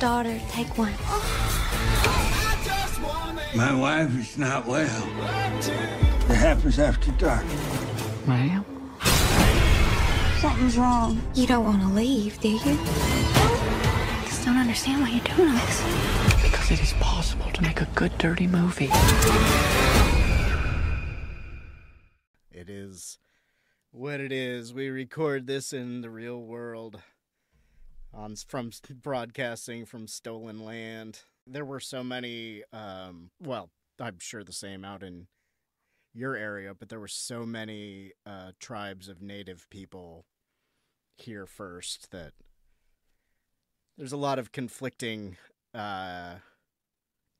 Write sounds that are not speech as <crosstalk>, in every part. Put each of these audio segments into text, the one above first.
farmer's daughter. Take one. My wife is not well. It happens after dark. Ma'am? Something's wrong. You don't want to leave, do you? I just don't understand why you're doing this. Because it is possible to make a good dirty movie. It is what it is. We record this in the real world on from broadcasting from stolen land. There were so many um well, I'm sure the same out in your area, but there were so many uh tribes of native people here first that there's a lot of conflicting uh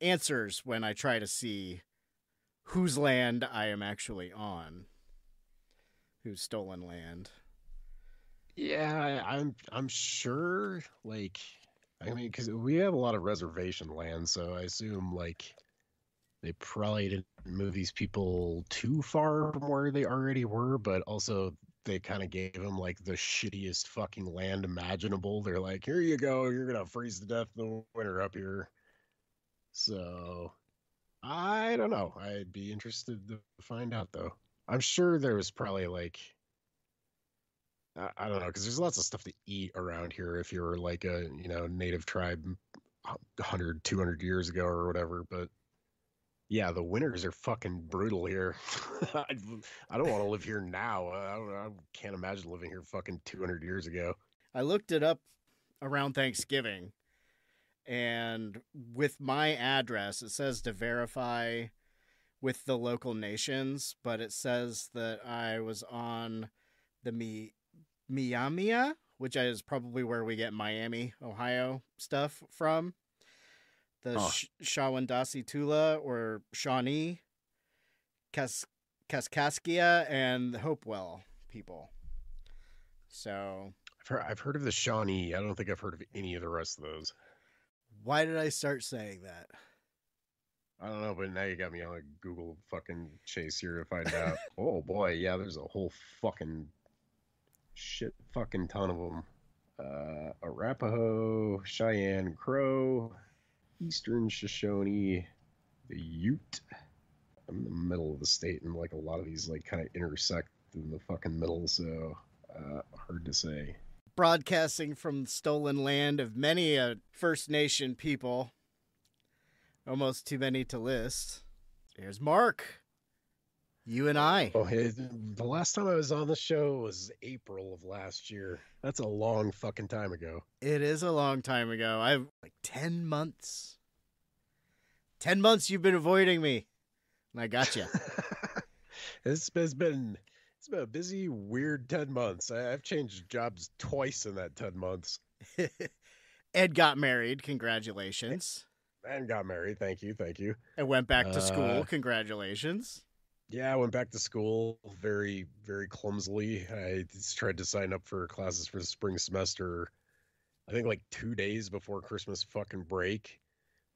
answers when I try to see whose land I am actually on. Whose stolen land. Yeah, I, I'm I'm sure. Like, I mean, because we have a lot of reservation land, so I assume like they probably didn't move these people too far from where they already were, but also they kind of gave them like the shittiest fucking land imaginable. They're like, here you go, you're gonna freeze to death in the winter up here. So I don't know. I'd be interested to find out though. I'm sure there was probably like I, don't know because there's lots of stuff to eat around here if you're like a you know native tribe 100 200 years ago or whatever but yeah the winters are fucking brutal here. <laughs> I, I don't want to live here now. I, I can't imagine living here fucking 200 years ago. I looked it up around Thanksgiving, and with my address, it says to verify with the local nations, but it says that I was on the Miamia, which is probably where we get Miami, Ohio stuff from. The Oh. Sh- Shawandasse Tula or Shawnee, Kas- Kaskaskia, and the Hopewell people. So I've heard, I've heard of the Shawnee I don't think I've heard of any of the rest of those why did I start saying that? I don't know, but now you got me on a Google fucking chase here to find out. <laughs> oh boy, yeah, there's a whole fucking shit fucking ton of them. Uh, Arapaho, Cheyenne, Crow, Eastern Shoshone, the Ute. I'm in the middle of the state, and like a lot of these like kind of intersect in the fucking middle, so uh, hard to say. broadcasting from stolen land of many a First Nation people. Almost too many to list. Here's Mark. You and I. Oh, the last time I was on the show was April of last year. That's a long fucking time ago. It is a long time ago. I've like 10 months. 10 months you've been avoiding me. And I got you. <laughs> it's, it's been it's been a busy, weird ten months. I, I've changed jobs twice in that ten months <laughs> Ed got married. Congratulations. and got married. Thank you, thank you. And went back to school. Uh, Congratulations. Yeah, I went back to school very, very clumsily. I just tried to sign up for classes for the spring semester. I think like two days before Christmas fucking break,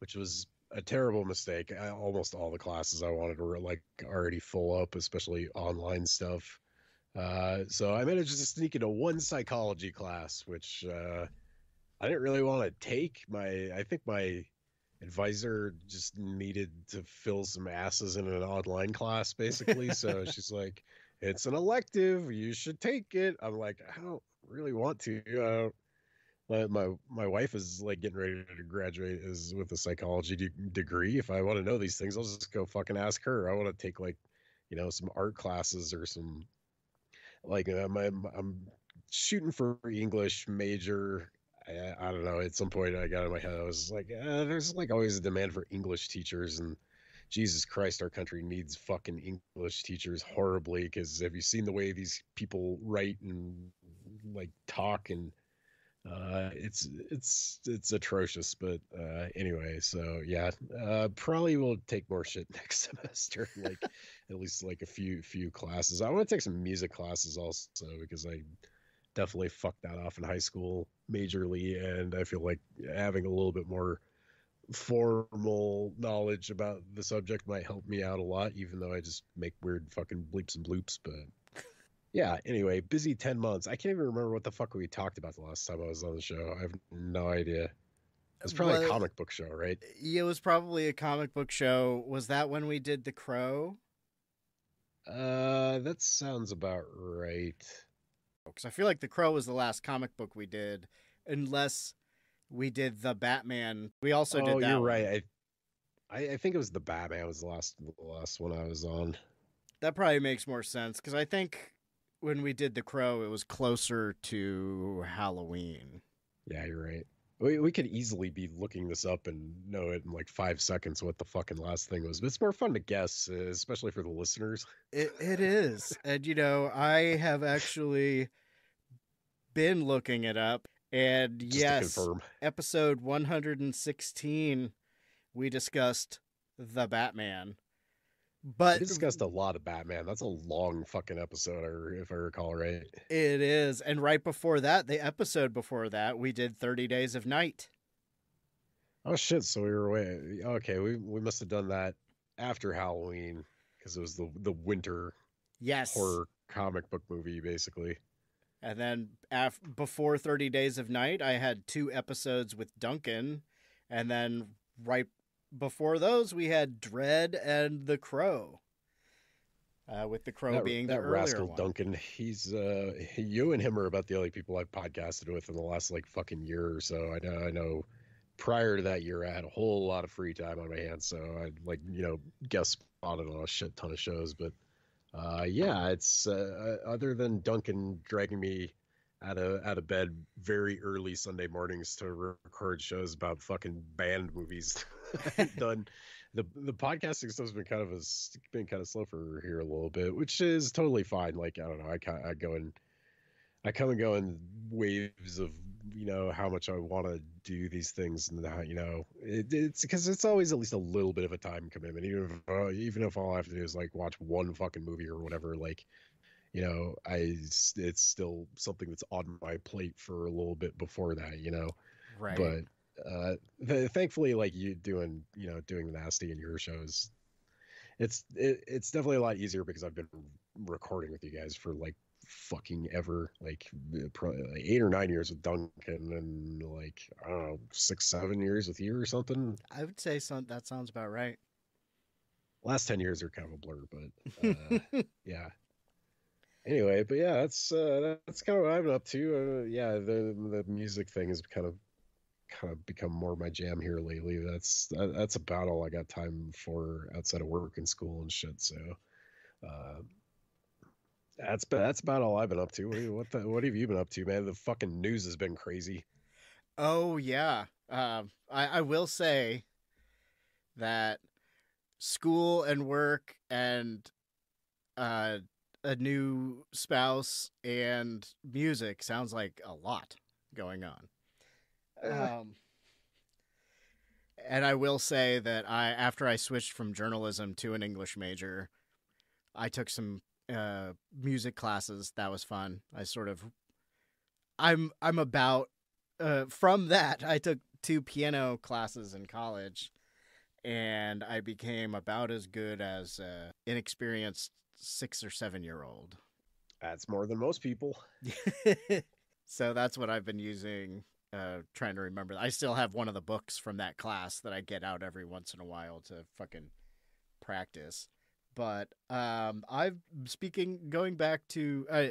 which was a terrible mistake. I, almost all the classes I wanted were like already full up, especially online stuff. Uh, so I managed to sneak into one psychology class, which uh, I didn't really want to take. My I think my advisor just needed to fill some asses in an online class, basically. so <laughs> she's like, "It's an elective. You should take it." I'm like, "I don't really want to." Uh, my, my wife is like getting ready to graduate is with a psychology de- degree. If I want to know these things, I'll just go fucking ask her. I want to take like, you know, some art classes or some like um, I'm I'm shooting for English major. I, I don't know. At some point, I got in my head. I was like, uh, there's like always a demand for English teachers, and Jesus Christ, our country needs fucking English teachers horribly. Because have you seen the way these people write and like talk and uh, it's it's it's atrocious. But uh, anyway, so yeah, uh, probably will take more shit <laughs> next semester. Like at least like a few few classes. I want to take some music classes also because I definitely fucked that off in high school majorly, and I feel like having a little bit more formal knowledge about the subject might help me out a lot, even though I just make weird fucking bleeps and bloops. But <laughs> yeah, anyway, busy 10 months. I can't even remember what the fuck we talked about the last time I was on the show. I have no idea. It's probably Well, a comic book show, right? Yeah, it was probably a comic book show. Was that when we did The Crow? Uh, that sounds about right. Because I feel like The Crow was the last comic book we did, unless we did The Batman. We also oh, did that. you're one. right. I, I, I think it was the Batman was the last, the last one I was on. That probably makes more sense because I think when we did The Crow, it was closer to Halloween. Yeah, you're right. We, we could easily be looking this up and know it in like five seconds what the fucking last thing was. But it's more fun to guess, uh, especially for the listeners. <laughs> It, it is. And, you know, I have actually been looking it up. And Just yes, episode 116, we discussed the Batman. But We discussed a lot of Batman. That's a long fucking episode, if I recall right. it is. And right before that, the episode before that, we did 30 Days of Night. Oh shit! So we were away. Okay, we we must have done that after Halloween because it was the the winter Yes. horror comic book movie, basically. And then af- before 30 Days of Night, I had two episodes with Duncan. And then right before those, we had Dredd and The Crow. Uh, with The Crow that, being that the rascal one. Duncan. He's uh, you and him are about the only people I've podcasted with in the last like fucking year or so. I know. I know. Prior to that year, I had a whole lot of free time on my hands, so I like you know guest spotted on a shit ton of shows. But uh, yeah, it's uh, other than Duncan dragging me out of out of bed very early Sunday mornings to record shows about fucking band movies. <laughs> I've <laughs> done the the podcasting stuff's been kind of a, been kind of slow for here a little bit, which is totally fine. Like I don't know, I ca- I go and I come and go in waves of you know how much I want to do these things and how you know it, it's because it's always at least a little bit of a time commitment, even if uh, even if all I have to do is like watch one fucking movie or whatever, like you know I it's still something that's on my plate for a little bit before that, you know Right. but uh th- thankfully like you doing you know doing nasty in your shows it's it, it's definitely a lot easier because i've been recording with you guys for like fucking ever like uh, probably like eight or nine years with duncan and like i don't know six seven years with you or something. I would say some, that sounds about right. last 10 years are kind of a blur but uh <laughs> yeah. Anyway but yeah that's uh that's kind of what i've been up to. Uh, yeah the the music thing has kind of kind of become more of my jam here lately that's that, that's about all i got time for outside of work and school and shit so uh that's that's about all i've been up to what, what the what have you been up to man the fucking news has been crazy Oh, yeah. Um, I, I will say that school and work and uh, a new spouse and music sounds like a lot going on. <laughs> Um, and I will say that I, after I switched from journalism to an English major, I took some uh, music classes. That was fun. I sort of, I'm, I'm about. Uh, from that, I took two piano classes in college, and I became about as good as an inexperienced six or seven year old. that's more than most people <laughs> so that's what I've been using. Uh, trying to remember. I still have one of the books from that class that I get out every once in a while to fucking practice. But um, I've speaking going back to. Uh,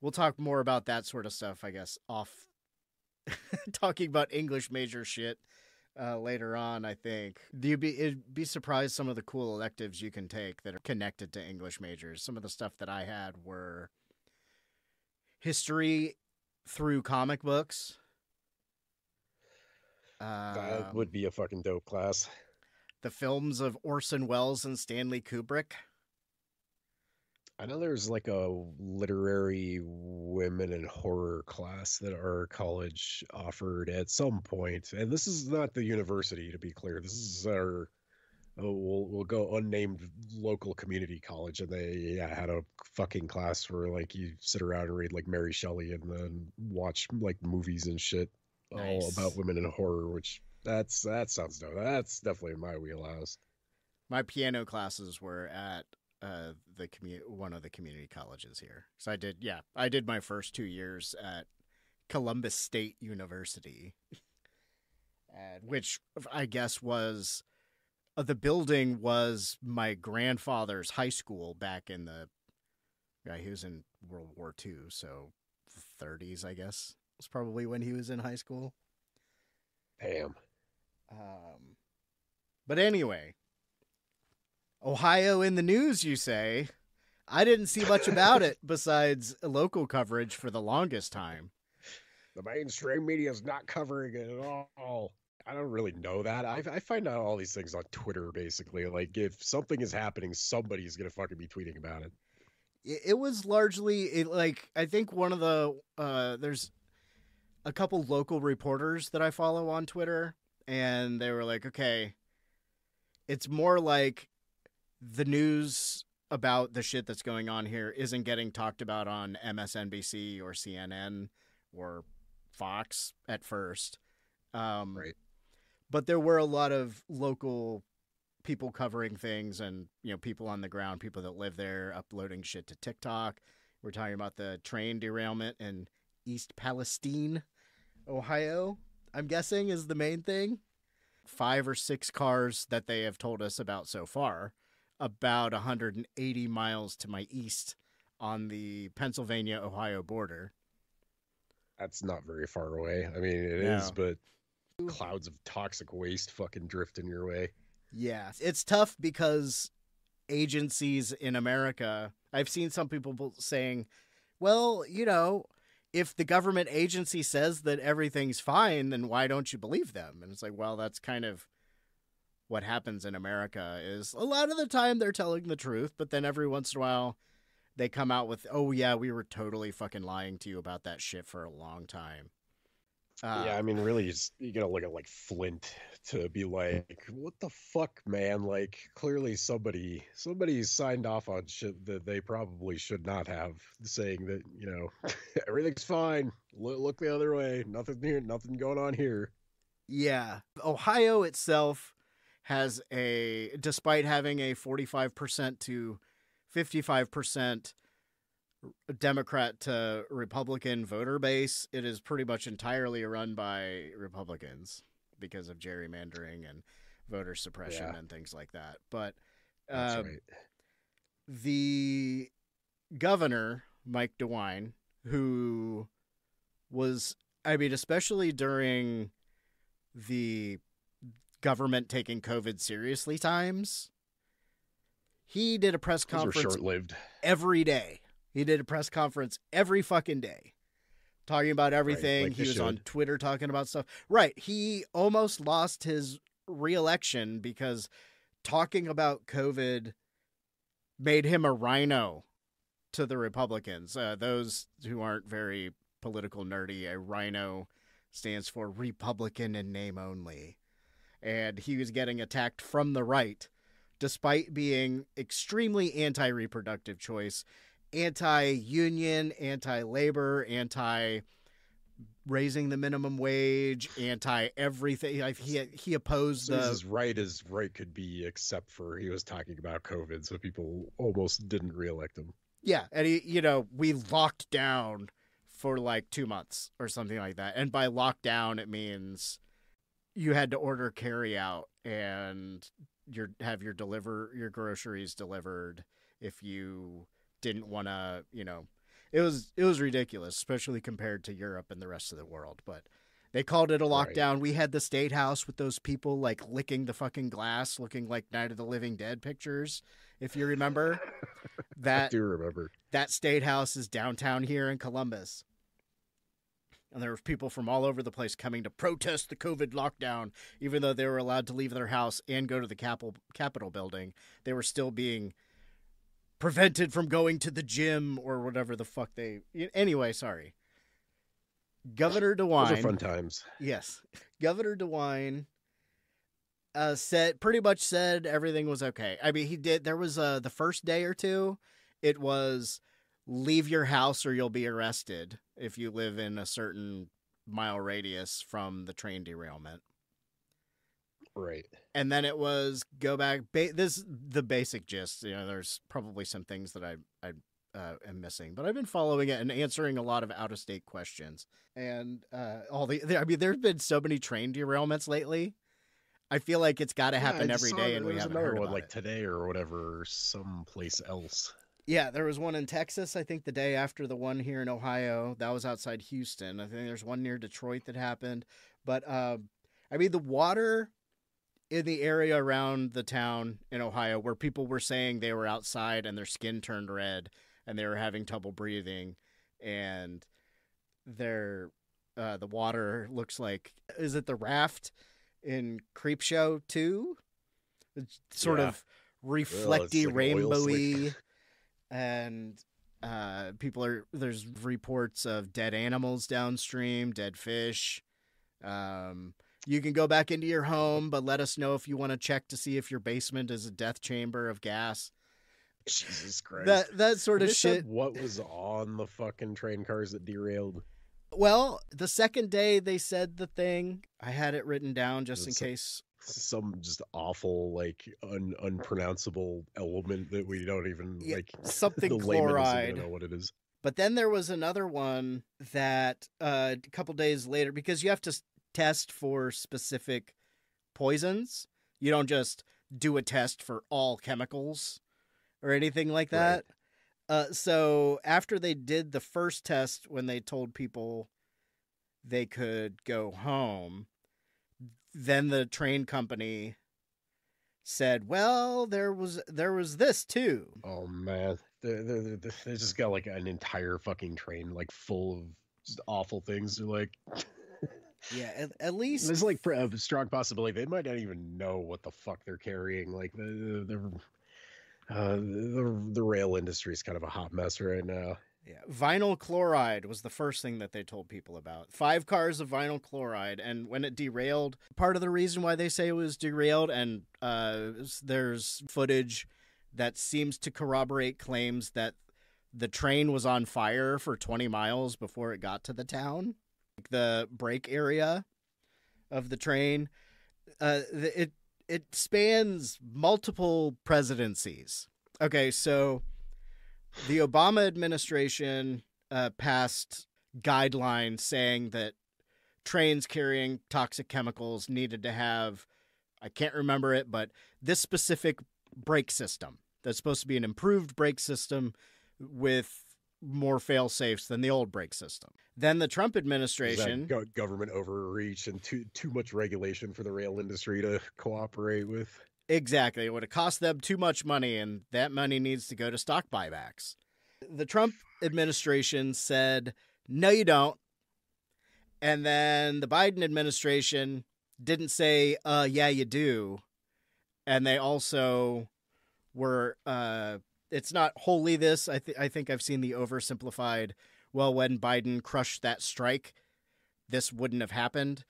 we'll talk more about that sort of stuff, I guess, off <laughs> talking about English major shit uh, later on. I think you'd be it'd be surprised some of the cool electives you can take that are connected to English majors. Some of the stuff that I had were history through comic books. That Um, would be a fucking dope class the films of Orson Welles and Stanley Kubrick. I know there's like a literary women in horror class that our college offered at some point, and this is not the university to be clear. This is our oh, we'll we'll go unnamed local community college, and they yeah had a fucking class where like you sit around and read like Mary Shelley and then watch like movies and shit all about women in horror, which that's that sounds dope. That's definitely my wheelhouse. My piano classes were at uh, the commu- one of the community colleges here. So I did, yeah, I did my first two years at Columbus State University, <laughs> and which I guess was uh, the building was my grandfather's high school back in the yeah he was in World War II, so 30s I guess was probably when he was in high school. Damn. Um, but anyway, Ohio in the news, you say? I didn't see much about it <laughs> besides local coverage for the longest time. The mainstream media is not covering it at all. I don't really know that. I, I find out all these things on Twitter, basically. Like, if something is happening, somebody's going to fucking be tweeting about it. It, it was largely it, like I think one of the uh, there's a couple local reporters that I follow on Twitter, and they were like, okay, it's more like the news about the shit that's going on here isn't getting talked about on MSNBC or CNN or Fox at first. Um, Right. But there were a lot of local people covering things and, you know, people on the ground, people that live there uploading shit to TikTok. We're talking about the train derailment in East Palestine, Ohio, I'm guessing is the main thing. Five or six cars that they have told us about so far, about 180 miles to my east on the Pennsylvania Ohio border. That's not very far away. I mean, it is, No. but clouds of toxic waste fucking drifting your way. Yeah. It's tough because agencies in America, I've seen some people saying, well, you know, if the government agency says that everything's fine, then why don't you believe them? And it's like, well, that's kind of what happens in America is a lot of the time they're telling the truth, but then every once in a while they come out with, "Oh yeah, we were totally fucking lying to you about that shit for a long time." Uh, yeah, I mean, really, you, you gotta look at like Flint to be like, what the fuck, man? Like, clearly somebody somebody signed off on shit that they probably should not have, saying that you know <laughs> everything's fine. Look, look the other way. Nothing here. Nothing going on here. Yeah. Ohio itself has a, despite having a 45% to 55% Democrat to Republican voter base, it is pretty much entirely run by Republicans because of gerrymandering and voter suppression Yeah. and things like that. But um, right. the governor Mike DeWine, who was, I mean, especially during the government taking COVID seriously times, he did a press Those conference short lived. every day. He did a press conference every fucking day. Talking about everything. like he was on. Twitter talking about stuff. Right. He almost lost his reelection because talking about COVID made him a rhino to the Republicans. Uh, those who aren't very political nerdy, a rhino stands for Republican in name only. And he was getting attacked from the right, despite being extremely anti reproductive choice, anti union, anti labor, anti raising the minimum wage, anti everything. Like, He, he opposed So the. as right as right could be, except for he was talking about COVID, so people almost didn't reelect him. Yeah, and he, you know, we locked down for like two months or something like that. And by lockdown, it means you had to order carry out and your have your deliver your groceries delivered if you didn't want to, you know, it was it was ridiculous, especially compared to Europe and the rest of the world. But they called it a Right. lockdown. We had the state house with those people like licking the fucking glass, looking like Night of the Living Dead pictures, if you remember. <laughs> I That do remember. that state house is downtown here in Columbus. And there were people from all over the place coming to protest the COVID lockdown, even though they were allowed to leave their house and go to the Capitol, Capitol building. They were still being prevented from going to the gym or whatever the fuck they. Anyway, sorry. Governor Those DeWine. are fun times. Yes. Governor DeWine uh, said pretty much said everything was okay. I mean, he did. There was uh, the first day or two, it was leave your house or you'll be arrested if you live in a certain mile radius from the train derailment. Right. And then it was go back. Ba- this the basic gist. You know, there's probably some things that I I uh, am missing, but I've been following it and answering a lot of out of state questions. And uh, all the, the, I mean, there's been so many train derailments lately. I feel like it's got to happen just every day, and we haven't heard one about like it. today or whatever, or someplace else. Yeah, there was one in Texas. I think the day after the one here in Ohio. That was outside Houston. I think there's one near Detroit that happened. But uh, I mean, the water in the area around the town in Ohio, where people were saying they were outside and their skin turned red and they were having trouble breathing, and their uh, the water looks like is it the raft in Creepshow two? Sort Yeah. of reflecty, like oil slick. rainbowy and uh, people are there's reports of dead animals downstream, dead fish. Um, you can go back into your home, but let us know if you want to check to see if your basement is a death chamber of gas. <laughs> Jesus Christ. That that sort of shit. What was on the fucking train cars that derailed? Well, the second day they said the thing. I had it written down just in a- case. Some just awful, like un- unpronounceable element that we don't even Yeah, like. <laughs> something the chloride. know what it is. But then there was another one that uh, a couple days later, because you have to test for specific poisons. You don't just do a test for all chemicals or anything like Right. that. Uh, so after they did the first test, when they told people they could go home, then the train company said, "Well, there was there was this too." Oh man, they they they they just got like an entire fucking train like full of awful things. They're like, Yeah, at, at least there's like a strong possibility they might not even know what the fuck they're carrying. Like the the uh, the the rail industry is kind of a hot mess right now. Yeah, vinyl chloride was the first thing that they told people about. Five cars of vinyl chloride, and when it derailed, part of the reason why they say it was derailed, and uh, there's footage that seems to corroborate claims that the train was on fire for 20 miles before it got to the town. The brake area of the train, uh, it it spans multiple presidencies. Okay, so the Obama administration uh, passed guidelines saying that trains carrying toxic chemicals needed to have, I can't remember it, but this specific brake system that's supposed to be an improved brake system with more fail safes than the old brake system. Then the Trump administration. go- government overreach and too too much regulation for the rail industry to cooperate with. Exactly. It would have cost them too much money, and that money needs to go to stock buybacks. The Trump administration said, no, you don't. And then the Biden administration didn't say, uh, yeah, you do. And they also were, uh, it's not wholly this. I, th- I think I've seen the oversimplified, well, when Biden crushed that strike, this wouldn't have happened.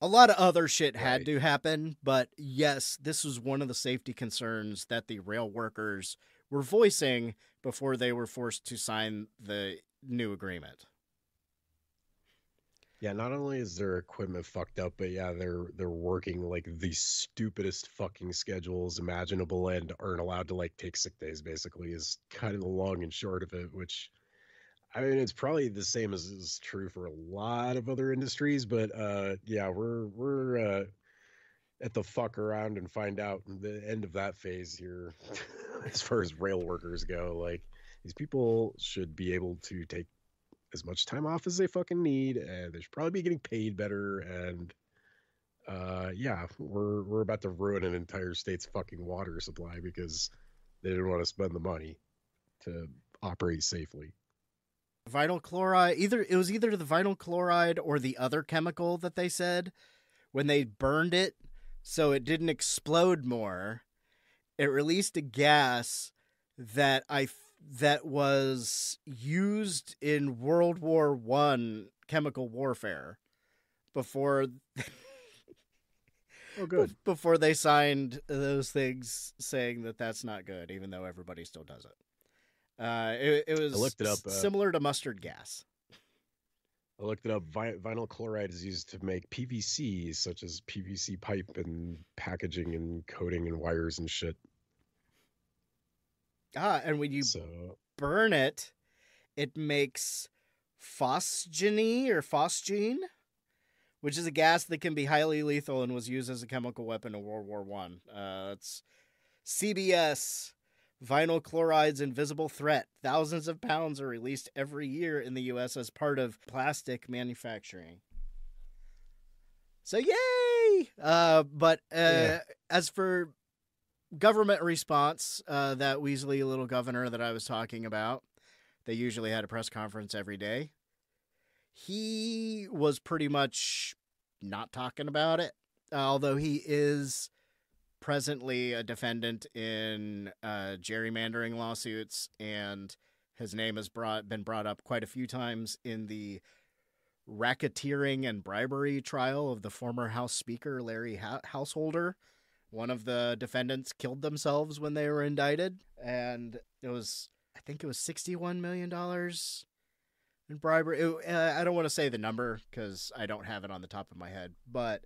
A lot of other shit had Right. to happen, but yes, this was one of the safety concerns that the rail workers were voicing before they were forced to sign the new agreement. Yeah, not only is their equipment fucked up, but yeah, they're they're working like the stupidest fucking schedules imaginable and aren't allowed to like take sick days basically is kind of the long and short of it, which I mean it's probably the same as is true for a lot of other industries, but uh yeah, we're we're uh at the fuck around and find out the end of that phase here <laughs> as far as rail workers go. Like these people should be able to take as much time off as they fucking need, and they should probably be getting paid better. And uh, yeah, we're we're about to ruin an entire state's fucking water supply because they didn't want to spend the money to operate safely. Vinyl chloride, either it was either the vinyl chloride or the other chemical that they said when they burned it so it didn't explode more. It released a gas that I that was used in World War One chemical warfare before Oh, good. before they signed those things saying that that's not good, even though everybody still does it. Uh, it, it was looked it up, uh, similar to mustard gas. I looked it up. Vi- vinyl chloride is used to make PVC, such as PVC pipe and packaging and coating and wires and shit. Ah, and when you so burn it, it makes phosgene or phosgene, which is a gas that can be highly lethal and was used as a chemical weapon in World War One. Uh, it's CBS. Vinyl chloride's invisible threat. Thousands of pounds are released every year in the U.S. as part of plastic manufacturing. So yay! Uh, but uh, Yeah. as for government response, uh, that Weasley little governor that I was talking about, they usually had a press conference every day. He was pretty much not talking about it, although he is presently a defendant in uh, gerrymandering lawsuits, and his name has brought been brought up quite a few times in the racketeering and bribery trial of the former House Speaker Larry ha- Householder. One of the defendants killed themselves when they were indicted, and it was I think it was sixty-one million dollars in bribery. It- uh, I don't want to say the number because I don't have it on the top of my head, but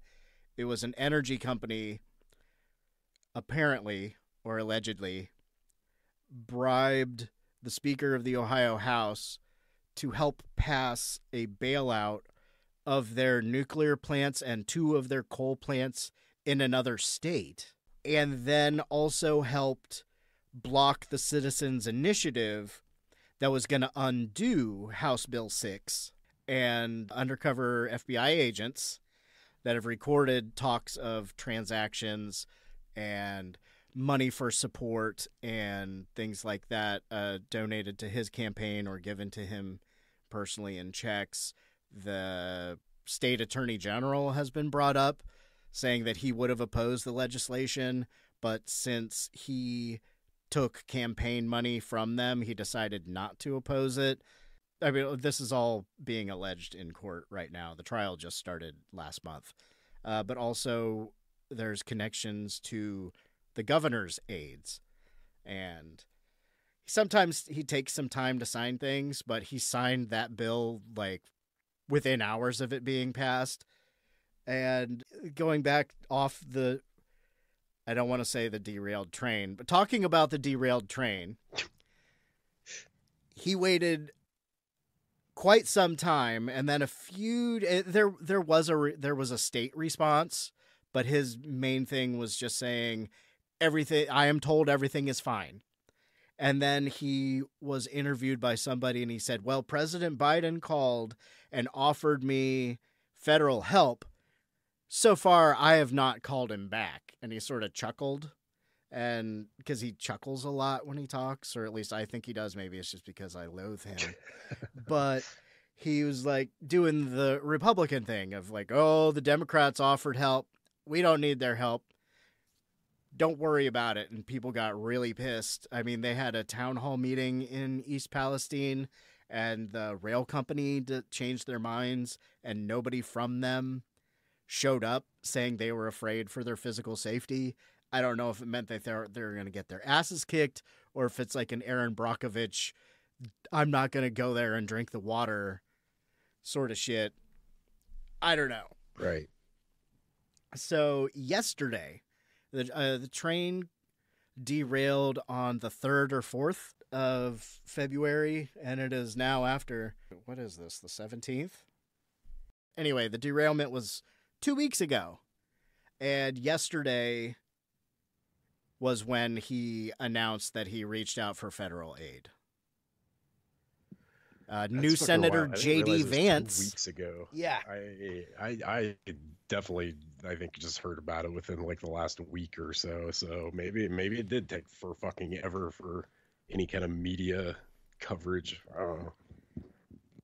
it was an energy company, apparently or allegedly, bribed the Speaker of the Ohio House to help pass a bailout of their nuclear plants and two of their coal plants in another state, and then also helped block the Citizens Initiative that was going to undo House Bill 6 and undercover FBI agents that have recorded talks of transactions and money for support and things like that uh, donated to his campaign or given to him personally in checks. The state attorney general has been brought up saying that he would have opposed the legislation, but since he took campaign money from them, he decided not to oppose it. I mean, this is all being alleged in court right now. The trial just started last month. Uh, but also, there's connections to the governor's aides. And sometimes he takes some time to sign things, but he signed that bill like within hours of it being passed. And going back off the, I don't want to say the derailed train, but talking about the derailed train, he waited quite some time, and then a few. eh, There, there was a there was a state response, but his main thing was just saying everything. I am told everything is fine. And then he was interviewed by somebody and he said, Well, President Biden called and offered me federal help. So far, I have not called him back. And he sort of chuckled. And because he chuckles a lot when he talks, or at least I think he does. Maybe it's just because I loathe him. but he was like doing the Republican thing of like, Oh, the Democrats offered help. We don't need their help don't worry about it. And people got really pissed. I mean, they had a town hall meeting in East Palestine, and the rail company changed their minds, and nobody from them showed up saying they were afraid for their physical safety. I don't know if it meant that they're they're going to get their asses kicked, or if it's like an Erin Brockovich, I'm not going to go there and drink the water, sort of shit. I don't know. Right. So yesterday, the uh, the train derailed on the third or fourth of February, and it is now after what is this? The seventeenth. Anyway, the derailment was two weeks ago, and yesterday was when he announced that he reached out for federal aid. Uh, new Senator wild. I didn't J.D. realize it was two Vance. weeks ago. Yeah. I, I I definitely I think just heard about it within like the last week or so. So maybe maybe it did take for fucking ever for any kind of media coverage. I don't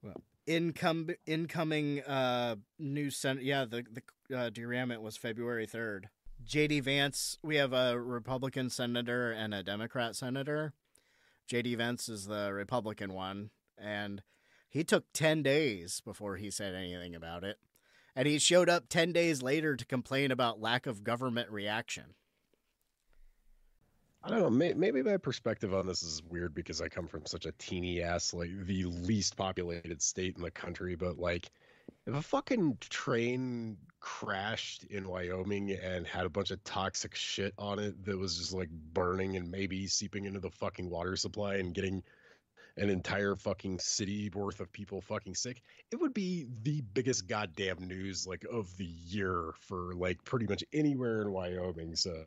know. Income incoming uh new sen yeah the the uh, derailment was February 3rd. JD Vance, we have a Republican senator and a Democrat senator. JD Vance is the Republican one and he took 10 days before he said anything about it. And he showed up 10 days later to complain about lack of government reaction. I don't know. May, maybe my perspective on this is weird because I come from such a teeny ass, like the least populated state in the country. But like, if a fucking train crashed in Wyoming and had a bunch of toxic shit on it that was just like burning and maybe seeping into the fucking water supply and getting an entire fucking city worth of people fucking sick, it would be the biggest goddamn news like of the year for like pretty much anywhere in Wyoming. So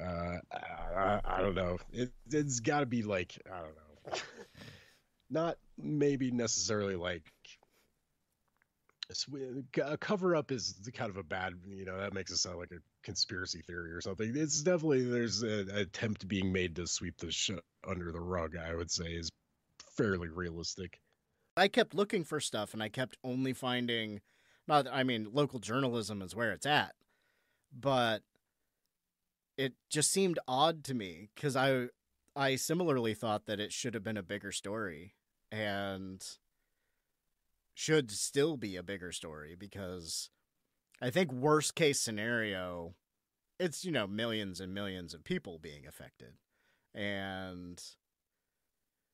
uh, I, I don't know. It, it's got to be like I don't know, <laughs> not maybe necessarily like a cover up is kind of a bad you know that makes it sound like a conspiracy theory or something. It's definitely there's an attempt being made to sweep the shit under the rug i would say is fairly realistic. I kept looking for stuff and i kept only finding not i mean local journalism is where it's at but it just seemed odd to me because i i similarly thought that it should have been a bigger story and should still be a bigger story because I think worst case scenario, it's you know millions and millions of people being affected, and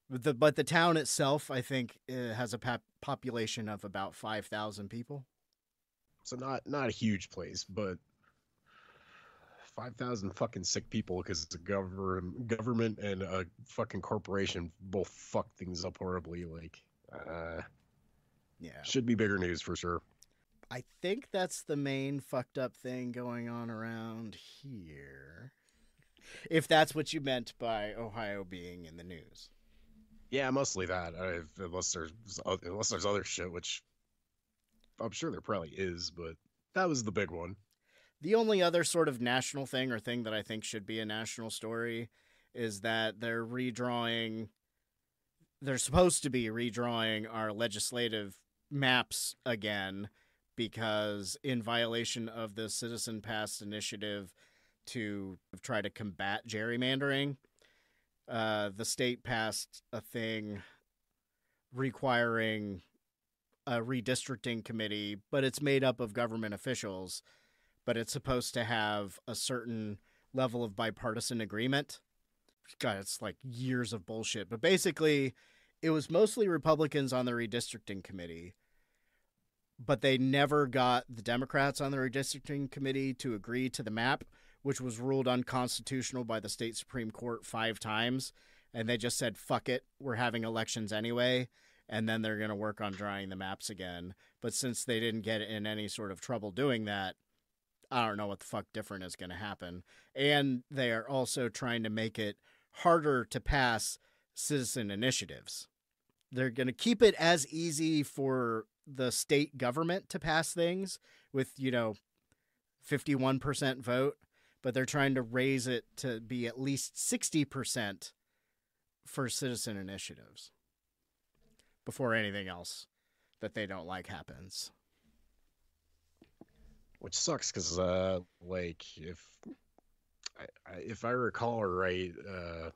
the but the town itself, I think, eh, has a pop- population of about five thousand people. So not not a huge place, but five thousand fucking sick people because the government government and a fucking corporation both fuck things up horribly. Like, uh, yeah. Should be bigger news for sure. I think that's the main fucked up thing going on around here. If that's what you meant by Ohio being in the news. Yeah, mostly that. I've, unless there's unless there's other shit, which I'm sure there probably is, but that was the big one. The only other sort of national thing or thing that I think should be a national story is that they're redrawing. They're supposed to be redrawing our legislative maps again because in violation of the citizen pass initiative to try to combat gerrymandering uh, the state passed a thing requiring a redistricting committee but it's made up of government officials but it's supposed to have a certain level of bipartisan agreement god it's like years of bullshit but basically it was mostly republicans on the redistricting committee but they never got the Democrats on the redistricting committee to agree to the map, which was ruled unconstitutional by the state Supreme Court five times. And they just said, fuck it, we're having elections anyway. And then they're going to work on drawing the maps again. But since they didn't get in any sort of trouble doing that, I don't know what the fuck different is going to happen. And they are also trying to make it harder to pass citizen initiatives. They're going to keep it as easy for the state government to pass things with, you know, 51% vote, but they're trying to raise it to be at least 60% for citizen initiatives before anything else that they don't like happens. Which sucks because, uh, like, if I, I, if I recall right, uh,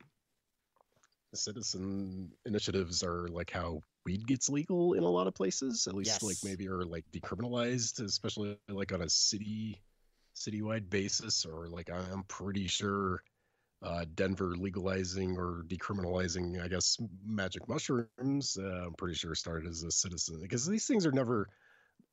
citizen initiatives are like how weed gets legal in a lot of places, at least yes. like maybe or like decriminalized, especially like on a city citywide basis, or like I'm pretty sure uh, Denver legalizing or decriminalizing, I guess, magic mushrooms. Uh, I'm pretty sure started as a citizen because these things are never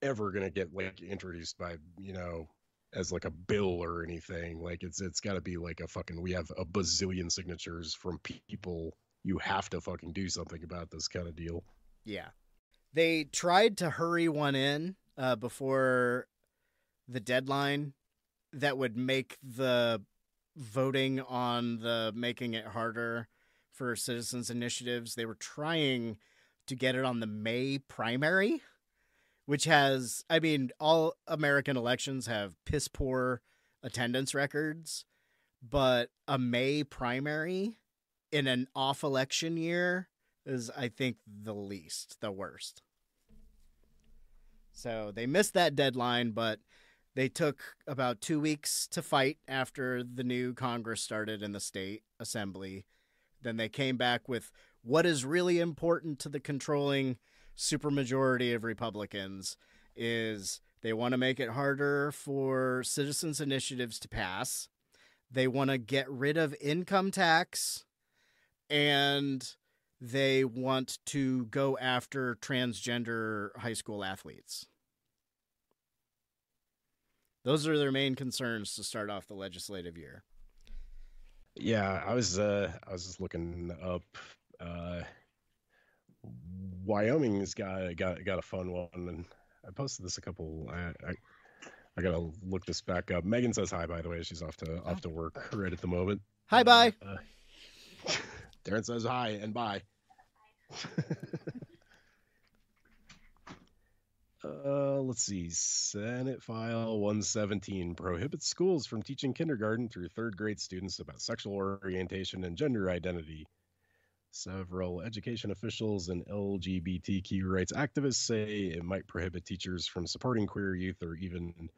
ever gonna get like introduced by you know as like a bill or anything. Like it's it's got to be like a fucking we have a bazillion signatures from people. You have to fucking do something about this kind of deal. Yeah. They tried to hurry one in uh, before the deadline that would make the voting on the making it harder for citizens initiatives. They were trying to get it on the May primary, which has, I mean, all American elections have piss poor attendance records, but a May primary in an off election year is I think the least, the worst. So they missed that deadline, but they took about two weeks to fight after the new Congress started in the state assembly. Then they came back with what is really important to the controlling supermajority of Republicans is they want to make it harder for citizens initiatives to pass. They want to get rid of income tax and they want to go after transgender high school athletes. Those are their main concerns to start off the legislative year. Yeah, I was uh I was just looking up uh Wyoming's got got got a fun one, and I posted this a couple. I, I I gotta look this back up. Megan says hi, by the way. She's off to off to work right at the moment. Hi, bye. Uh, <laughs> Daeron says hi and bye. <laughs> uh, let's see. Senate File 117 prohibits schools from teaching kindergarten through third grade students about sexual orientation and gender identity. Several education officials and LGBTQ rights activists say it might prohibit teachers from supporting queer youth or even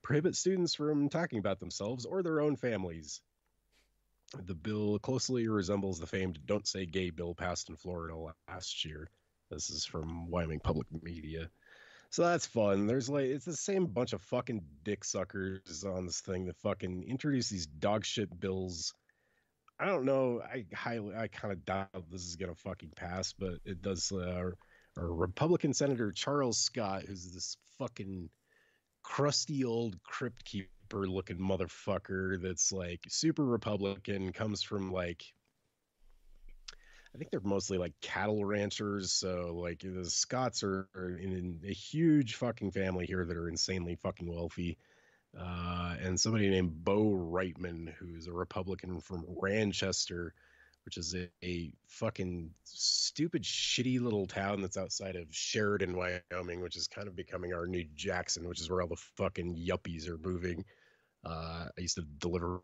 prohibit students from talking about themselves or their own families. The bill closely resembles the famed Don't Say Gay bill passed in Florida last year. This is from Wyoming Public Media. So that's fun. There's like it's the same bunch of fucking dick suckers on this thing that fucking introduce these dog shit bills. I don't know. I highly, I kind of doubt this is gonna fucking pass, but it does. Uh, Republican Senator Charles Scott, who's this fucking crusty old crypt keeper looking motherfucker that's like super Republican, comes from like I think they're mostly like cattle ranchers. So like the Scotts are, are in a huge fucking family here that are insanely fucking wealthy. Uh, and somebody named Bo Biteman, who's a Republican from Ranchester, which is a, a fucking stupid, shitty little town that's outside of Sheridan, Wyoming, which is kind of becoming our new Jackson, which is where all the fucking yuppies are moving. Uh, I used to deliver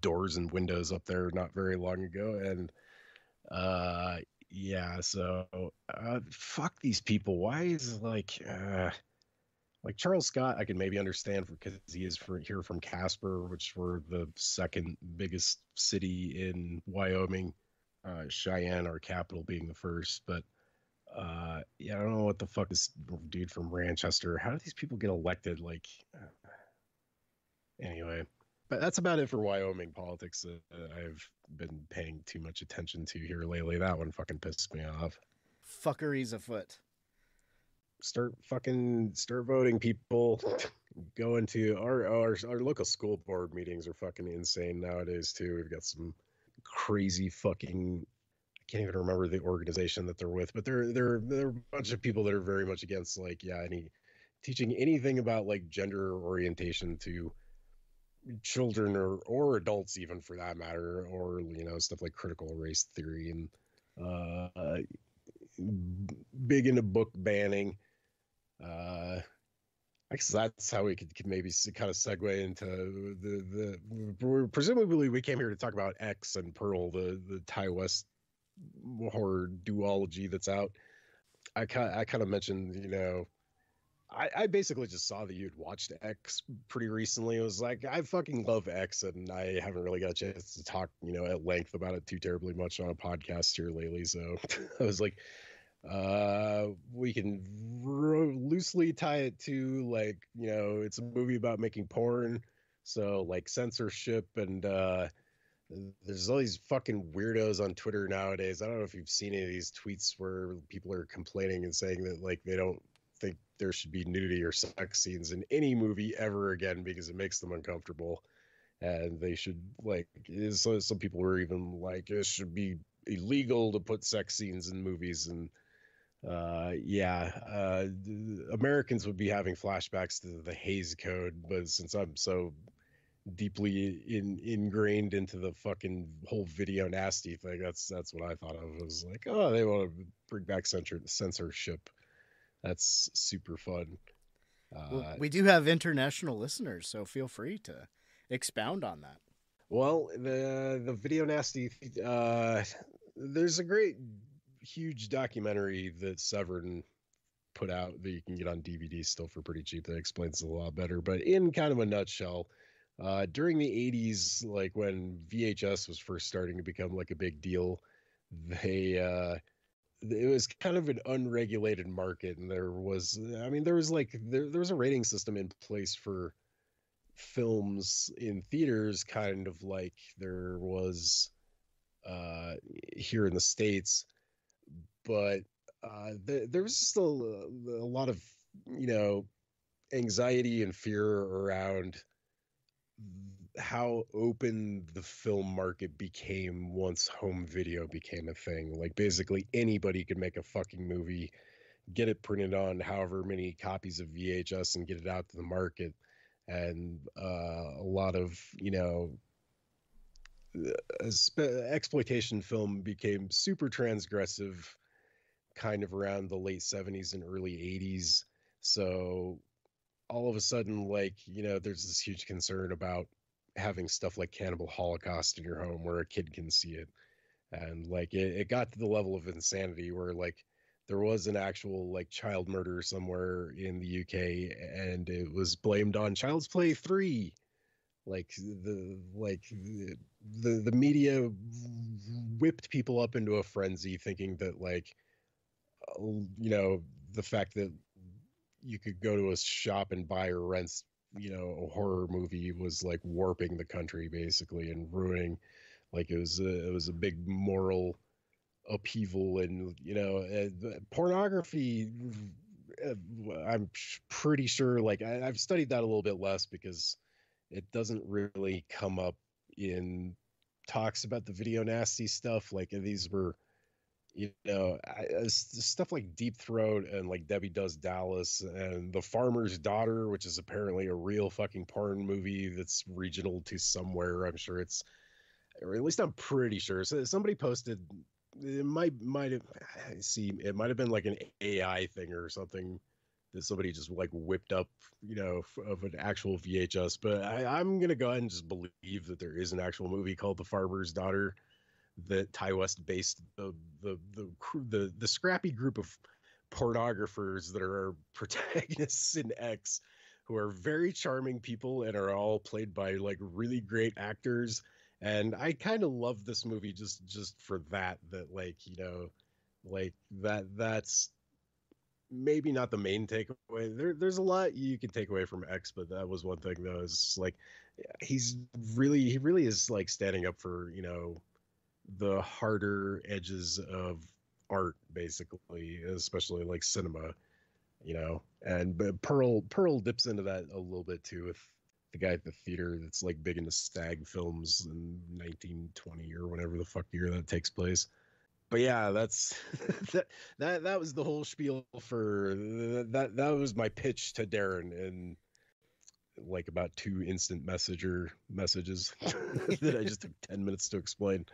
doors and windows up there not very long ago, and uh, yeah, so uh, fuck these people. Why is like uh, like Charles Scott? I can maybe understand for because he is for, here from Casper, which were the second biggest city in Wyoming. Uh, Cheyenne, our capital, being the first, but uh, yeah, I don't know what the fuck this dude from Ranchester. How do these people get elected? Like, uh, anyway, but that's about it for Wyoming politics that I've been paying too much attention to here lately. That one fucking pissed me off. Fuckery's afoot. Start fucking start voting, people. Go into our, our our local school board meetings are fucking insane nowadays too. We've got some crazy fucking I can't even remember the organization that they're with, but they're they're they're a bunch of people that are very much against like yeah any teaching anything about like gender orientation to children or or adults even for that matter or you know stuff like critical race theory and uh big into book banning uh I guess that's how we could, could maybe kind of segue into the the presumably we came here to talk about X and Pearl, the the Ti West horror duology that's out. I kind I kind of mentioned you know I, I basically just saw that you'd watched X pretty recently. It was like I fucking love X, and I haven't really got a chance to talk, you know, at length about it too terribly much on a podcast here lately. So <laughs> I was like, uh, we can ro- loosely tie it to like, you know, it's a movie about making porn, so like censorship and uh, there's all these fucking weirdos on Twitter nowadays. I don't know if you've seen any of these tweets where people are complaining and saying that like they don't think there should be nudity or sex scenes in any movie ever again because it makes them uncomfortable and they should like so some people were even like it should be illegal to put sex scenes in movies and uh yeah uh americans would be having flashbacks to the Hays code but since i'm so deeply in ingrained into the fucking whole video nasty thing that's that's what i thought of it was like oh they want to bring back censor- censorship that's super fun. Uh, well, we do have international listeners, so feel free to expound on that. Well, the the video nasty. Uh, there's a great, huge documentary that Severin put out that you can get on DVD still for pretty cheap. That explains it a lot better. But in kind of a nutshell, uh, during the '80s, like when VHS was first starting to become like a big deal, they uh, it was kind of an unregulated market and there was i mean there was like there, there was a rating system in place for films in theaters kind of like there was uh here in the states but uh th- there was still a, a lot of you know anxiety and fear around how open the film market became once home video became a thing. Like basically anybody could make a fucking movie, get it printed on however many copies of VHS and get it out to the market. And uh, a lot of, you know, uh, exploitation film became super transgressive kind of around the late 70s and early 80s. So all of a sudden, like, you know, there's this huge concern about having stuff like Cannibal Holocaust in your home where a kid can see it. And like it, it got to the level of insanity where like there was an actual like child murder somewhere in the UK and it was blamed on Child's Play 3. Like the like the the media whipped people up into a frenzy thinking that like you know the fact that you could go to a shop and buy or rent you know a horror movie was like warping the country basically and ruining like it was a, it was a big moral upheaval and you know uh, pornography uh, i'm pretty sure like I, i've studied that a little bit less because it doesn't really come up in talks about the video nasty stuff like these were you know I, uh, stuff like deep throat and like debbie does dallas and the farmer's daughter which is apparently a real fucking porn movie that's regional to somewhere i'm sure it's or at least i'm pretty sure. So somebody posted it might might have see it might have been like an ai thing or something that somebody just like whipped up you know of an actual vhs but I, i'm gonna go ahead and just believe that there is an actual movie called the farmer's daughter that Ti West based the the the the, the scrappy group of pornographers that are <laughs> protagonists in X who are very charming people and are all played by like really great actors. And I kind of love this movie just just for that that like you know like that that's maybe not the main takeaway. There there's a lot you can take away from X but that was one thing though is like he's really he really is like standing up for you know the harder edges of art basically especially like cinema you know? And but pearl pearl dips into that a little bit too with the guy at the theater that's like big into stag films in 1920 or whatever the fuck year that takes place. But yeah that's <laughs> that that that was the whole spiel for that that was my pitch to daeron and like about two instant messenger messages <laughs> that i just took 10 minutes to explain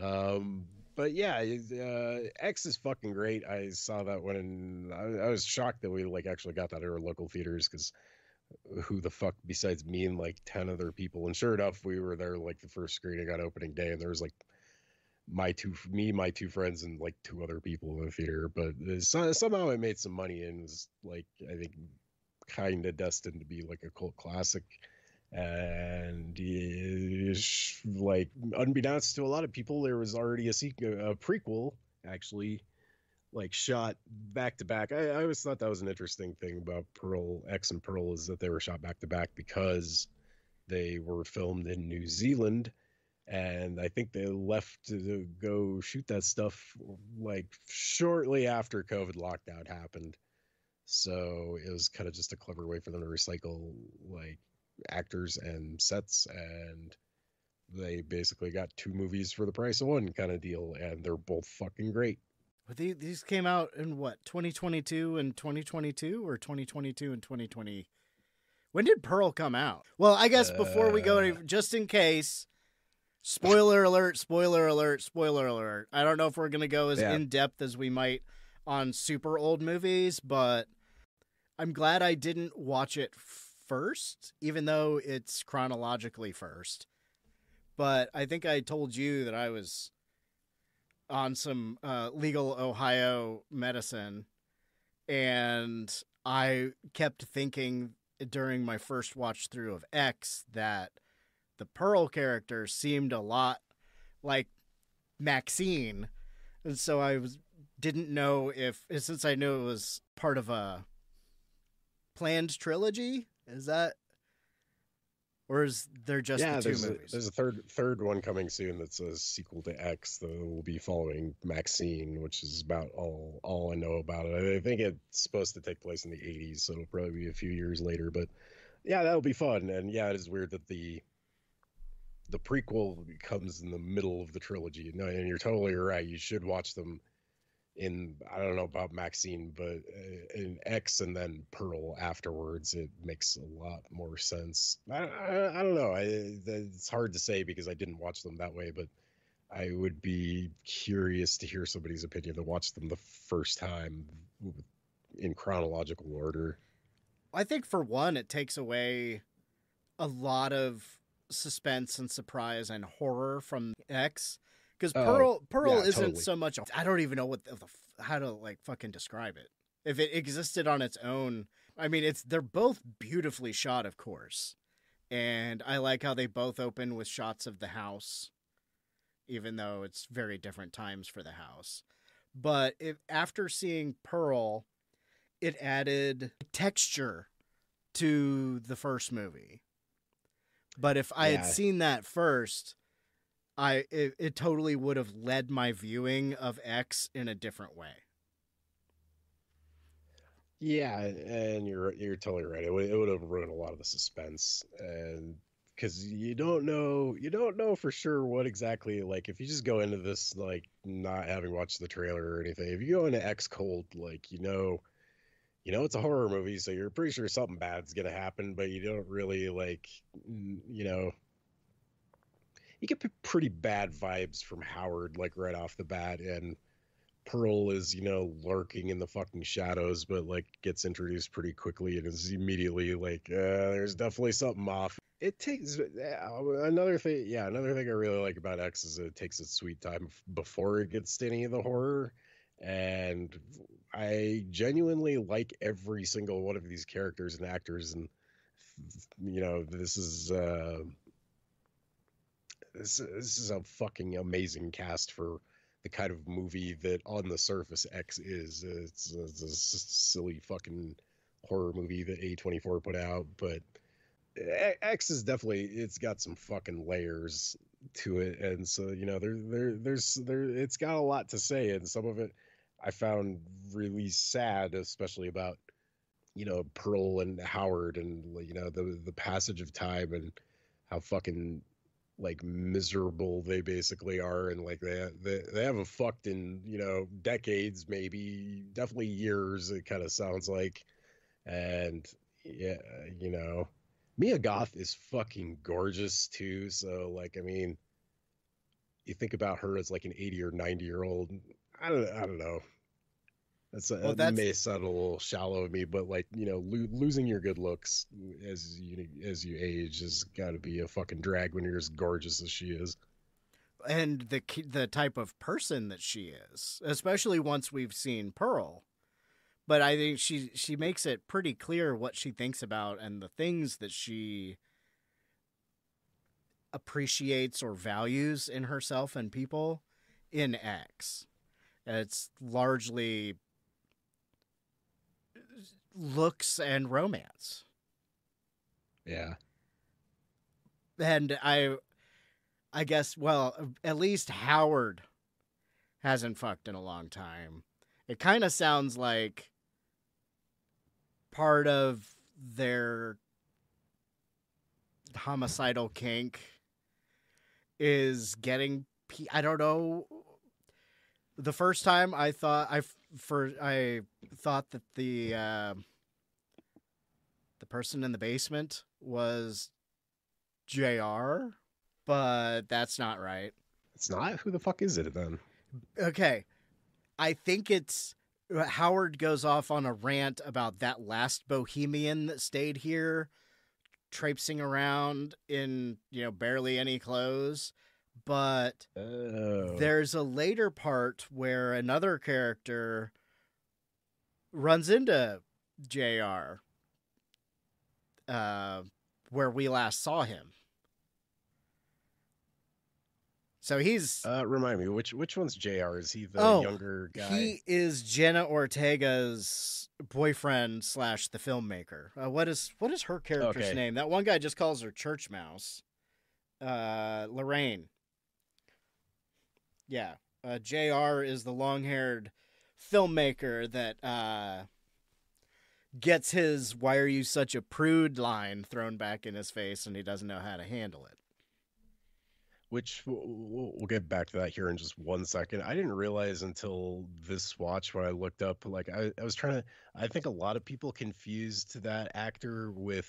um, but yeah, uh, X is fucking great. I saw that when I, I, was shocked that we like actually got that at our local theaters because who the fuck besides me and like 10 other people? And sure enough we were there like the first screening on opening day and there was like my two me my two friends and like two other people in the theater. But somehow it made some money and was like i think kind of destined to be like a cult classic and like unbeknownst to a lot of people there was already a, sequel, a prequel actually like shot back to back. I, I always thought that was an interesting thing about pearl x and pearl is that they were shot back to back because they were filmed in new zealand. And i think they left to go shoot that stuff like shortly after covid lockdown happened. So it was kind of just a clever way for them to recycle like actors and sets and they basically got two movies for the price of one kind of deal and they're both fucking great but these came out in what 2022 and 2022 or 2022 and 2020 when did pearl come out well i guess before we go any, uh. just in case spoiler alert spoiler alert spoiler alert i don't know if we're going to go as yeah. in depth as we might on super old movies but i'm glad i didn't watch it first, even though it's chronologically first. But I think I told you that I was on some uh, legal Ohio medicine, and I kept thinking during my first watch through of X that the Pearl character seemed a lot like Maxine, and so I was didn't know if since I knew it was part of a planned trilogy is that or is there just yeah, the two there's movies? A, there's a third third one coming soon that's a sequel to X that will be following Maxine, which is about all all I know about it. I think it's supposed to take place in the 80s, so it'll probably be a few years later. But yeah, that'll be fun. And yeah, it is weird that the the prequel comes in the middle of the trilogy. No, and you're totally right. You should watch them in I don't know about Maxine, but uh, in X and then Pearl afterwards, it makes a lot more sense. I I, I don't know. I, it's hard to say because I didn't watch them that way, but I would be curious to hear somebody's opinion to watch them the first time in chronological order. I think for one, it takes away a lot of suspense and surprise and horror from X because Oh, Pearl Pearl yeah, isn't totally. so much. I don't even know what the, the how to like fucking describe it. If it existed on its own, I mean, it's they're both beautifully shot, of course, and I like how they both open with shots of the house, even though it's very different times for the house. But if after seeing Pearl, it added texture to the first movie. But if I had seen that first, I it, it totally would have led my viewing of X in a different way. Yeah, and you're you're totally right. It would it would have ruined a lot of the suspense, and because you don't know you don't know for sure what exactly like if you just go into this like not having watched the trailer or anything. If you go into X cold, like you know, you know it's a horror movie, so you're pretty sure something bad's gonna happen, but you don't really like you know. You get pretty bad vibes from Howard like right off the bat, and Pearl is, you know, lurking in the fucking shadows, but like gets introduced pretty quickly and is immediately like, uh, there's definitely something off. It takes uh, another thing, yeah, another thing I really like about X is it takes its sweet time before it gets to any of the horror. And I genuinely like every single one of these characters and actors. And, you know, this is, uh, this, this is a fucking amazing cast for the kind of movie that on the surface X is. It's, it's a silly fucking horror movie that A24 put out, but X is definitely it's got some fucking layers to it, and so you know there there there's there it's got a lot to say, and some of it I found really sad, especially about you know Pearl and Howard, and you know the the passage of time and how fucking like miserable they basically are and like they they, they haven't fucked in you know decades maybe definitely years it kind of sounds like and yeah you know mia goth is fucking gorgeous too so like i mean you think about her as like an 80 or 90 year old i don't i don't know that's, Well, that that's- may sound a little shallow of me but like you know lo- losing your good looks as you as you age has got to be a fucking drag when you're as gorgeous as she is And the the type of person that she is, especially once we've seen Pearl. But I think she she makes it pretty clear what she thinks about and the things that she appreciates or values in herself and people in X. It's largely looks and romance. yeah and I, I guess, well, at least Howard hasn't fucked in a long time. It kind of sounds like part of their homicidal kink is getting. pe- I don't know. The first time I thought I for I thought that the uh, the person in the basement was JR, but that's not right. it's not who the fuck is it then Okay. I think it's Howard goes off on a rant about that last bohemian that stayed here traipsing around in, you know, barely any clothes, but oh there's a later part where another character runs into JR uh where we last saw him. So he's uh remind me which which one's jr is he the Oh, younger guy He is Jenna Ortega's boyfriend slash the filmmaker. Uh, what is what is her character's Okay. name? That one guy just calls her Church Mouse. Uh, Lorraine. Yeah. Uh, Jr. is the long haired filmmaker that uh, gets his "Why are you such a prude?" line thrown back in his face, and he doesn't know how to handle it. which we'll, we'll get back to that here in just one second. I didn't realize until this watch when I looked up, like I, I was trying to. I think a lot of people confused that actor with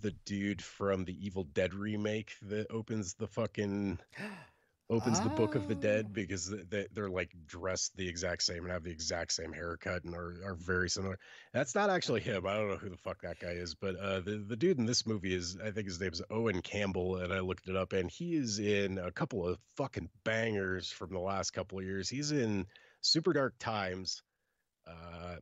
the dude from the Evil Dead remake that opens the fucking <gasps> <gasps> <gasps> opens the Book of the Oh. Dead because they, they're like dressed the exact same and have the exact same haircut and are, are very similar. That's not actually him. I don't know who the fuck that guy is, but uh, the the dude in this movie is I think his name is Owen Campbell, and I looked it up, and he is in a couple of fucking bangers from the last couple of years. He's in Super Dark Times. Uh,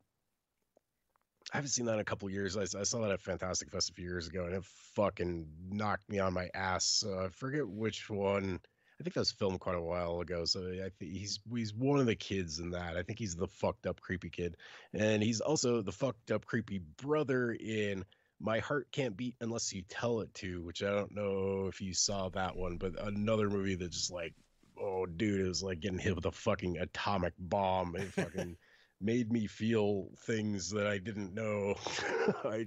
I haven't seen that in a couple of years. I, I saw that at Fantastic Fest a few years ago, and it fucking knocked me on my ass. Uh, I forget which one. I think that was filmed quite a while ago. So I think he's he's one of the kids in that. I think he's the fucked up creepy kid, and he's also the fucked up creepy brother in My Heart Can't Beat Unless You Tell It To, which I don't know if you saw that one, but another movie that just like, oh dude, it was like getting hit with a fucking atomic bomb. It fucking <laughs> made me feel things that I didn't know. <laughs> I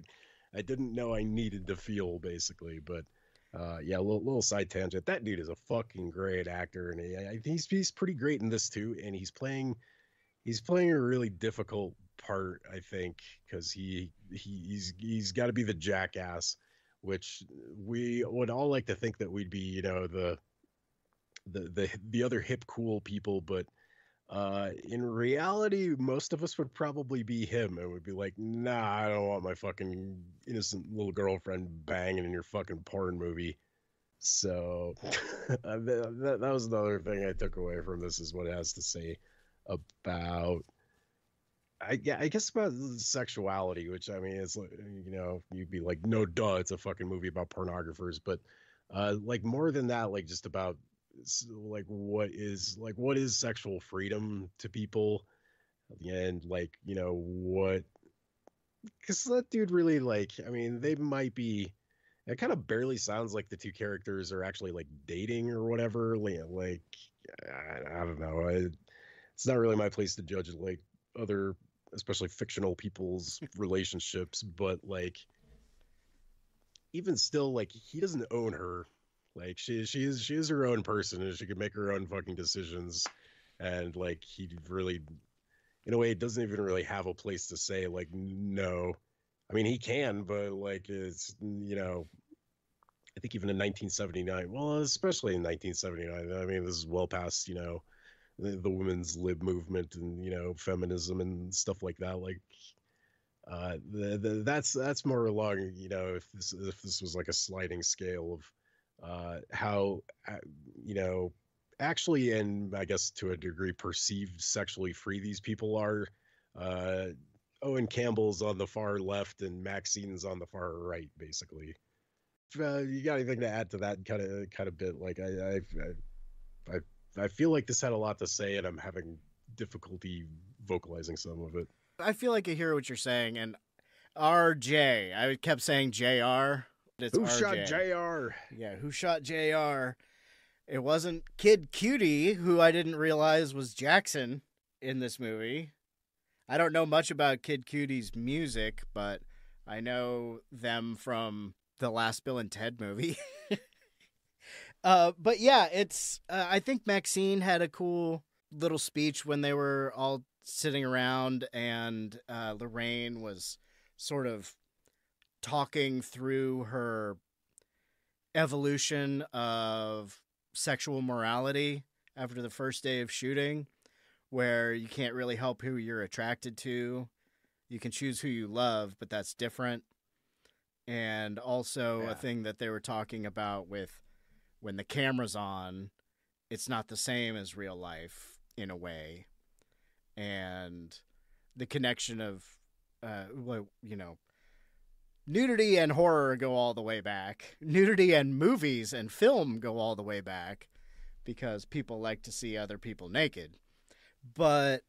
I didn't know I needed to feel basically, but uh, yeah, little, little side tangent. That dude is a fucking great actor, and he, he's he's pretty great in this too. And he's playing he's playing a really difficult part, I think, because he, he he's he's got to be the jackass, which we would all like to think that we'd be, you know, the the the the other hip cool people, but uh, in reality, most of us would probably be him and would be like, nah, I don't want my fucking innocent little girlfriend banging in your fucking porn movie. So <laughs> <laughs> uh, that, that, was another thing I took away from this is what it has to say about I, I guess about sexuality, which I mean, it's like, you know, you'd be like, no, duh, it's a fucking movie about pornographers, but uh, like more than that, like just about like what is like what is sexual freedom to people, at the end like you know what, because that dude really like, I mean, they might be. It kind of barely sounds like the two characters are actually like dating or whatever. Like, like I, I don't know. I, it's not really my place to judge like other especially fictional people's <laughs> relationships but like even still like he doesn't own her like she she is she is her own person and she can make her own fucking decisions. And like he really in a way doesn't even really have a place to say like no. I mean he can but like it's you know i think even in 1979 well especially in 1979 i mean this is well past you know the, the women's lib movement and you know feminism and stuff like that. Like uh the, the that's that's more along you know if this if this was like a sliding scale of uh how uh, you know actually and i guess to a degree perceived sexually free these people are uh owen campbell's on the far left and maxine's on the far right basically uh, you got anything to add to that kind of kind of bit like i i i, I I feel like this had a lot to say, and I'm having difficulty vocalizing some of it. I feel like I hear what you're saying, and RJ. I kept saying JR. It's Who RJ. shot Jr. Yeah, who shot JR? It wasn't Kid Cudi, who I didn't realize was Jackson in this movie. I don't know much about Kid Cudi's music, but I know them from the last Bill and Ted movie. <laughs> uh, but yeah, it's. Uh, I think Maxine had a cool little speech when they were all sitting around, and uh, Lorraine was sort of talking through her evolution of sexual morality after the first day of shooting, where you can't really help who you're attracted to. You can choose who you love, but that's different. And also Yeah. a thing that they were talking about with when the camera's on, it's not the same as real life in a way. And the connection of, uh, well, you know, nudity and horror go all the way back. Nudity and movies and film go all the way back because people like to see other people naked. But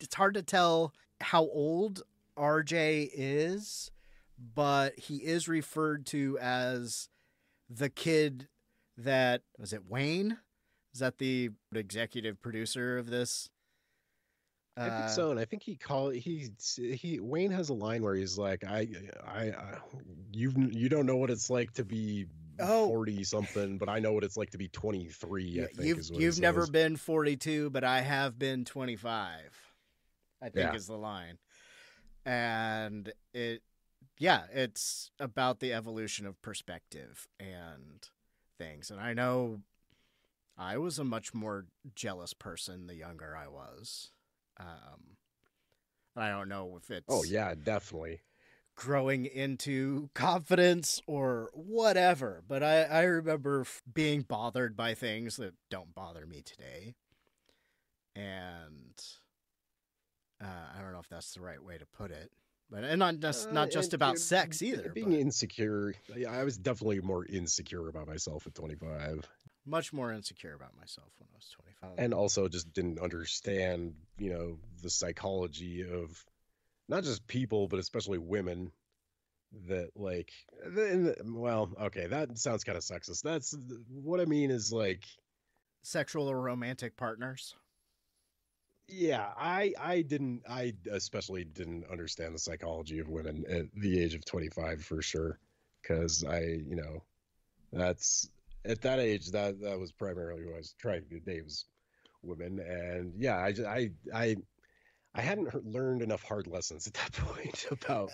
it's hard to tell how old RJ is, but he is referred to as the kid that was it Wayne? Is that the executive producer of this? I think Uh, so, and I think he called he he Wayne has a line where he's like, "I I, I you you don't know what it's like to be Oh. forty something, but I know what it's like to be twenty three. Yeah, I think you've is what you've never been 42, but I have been 25. I think Yeah. is the line. And it yeah, it's about the evolution of perspective and things. And I know I was a much more jealous person the younger I was. Um I don't know if it's Oh yeah, definitely. growing into confidence or whatever. But I, I remember being bothered by things that don't bother me today. And uh, I don't know if that's the right way to put it. But and not just Uh, not just and- about and sex either. Being but insecure, yeah, I was definitely more insecure about myself at 25, much more insecure about myself when I was 25. and also just didn't understand, you know, the psychology of not just people, but especially women. That like, then- well, okay, that sounds kind of sexist. That's what I mean. Is like, sexual or romantic partners. yeah, I I didn't, I especially didn't understand the psychology of women at the age of 25 for sure, because I, you know, that's at that age that that was primarily what I was trying to date was women, and yeah, I ju- I I I hadn't he- learned enough hard lessons at that <laughs> point about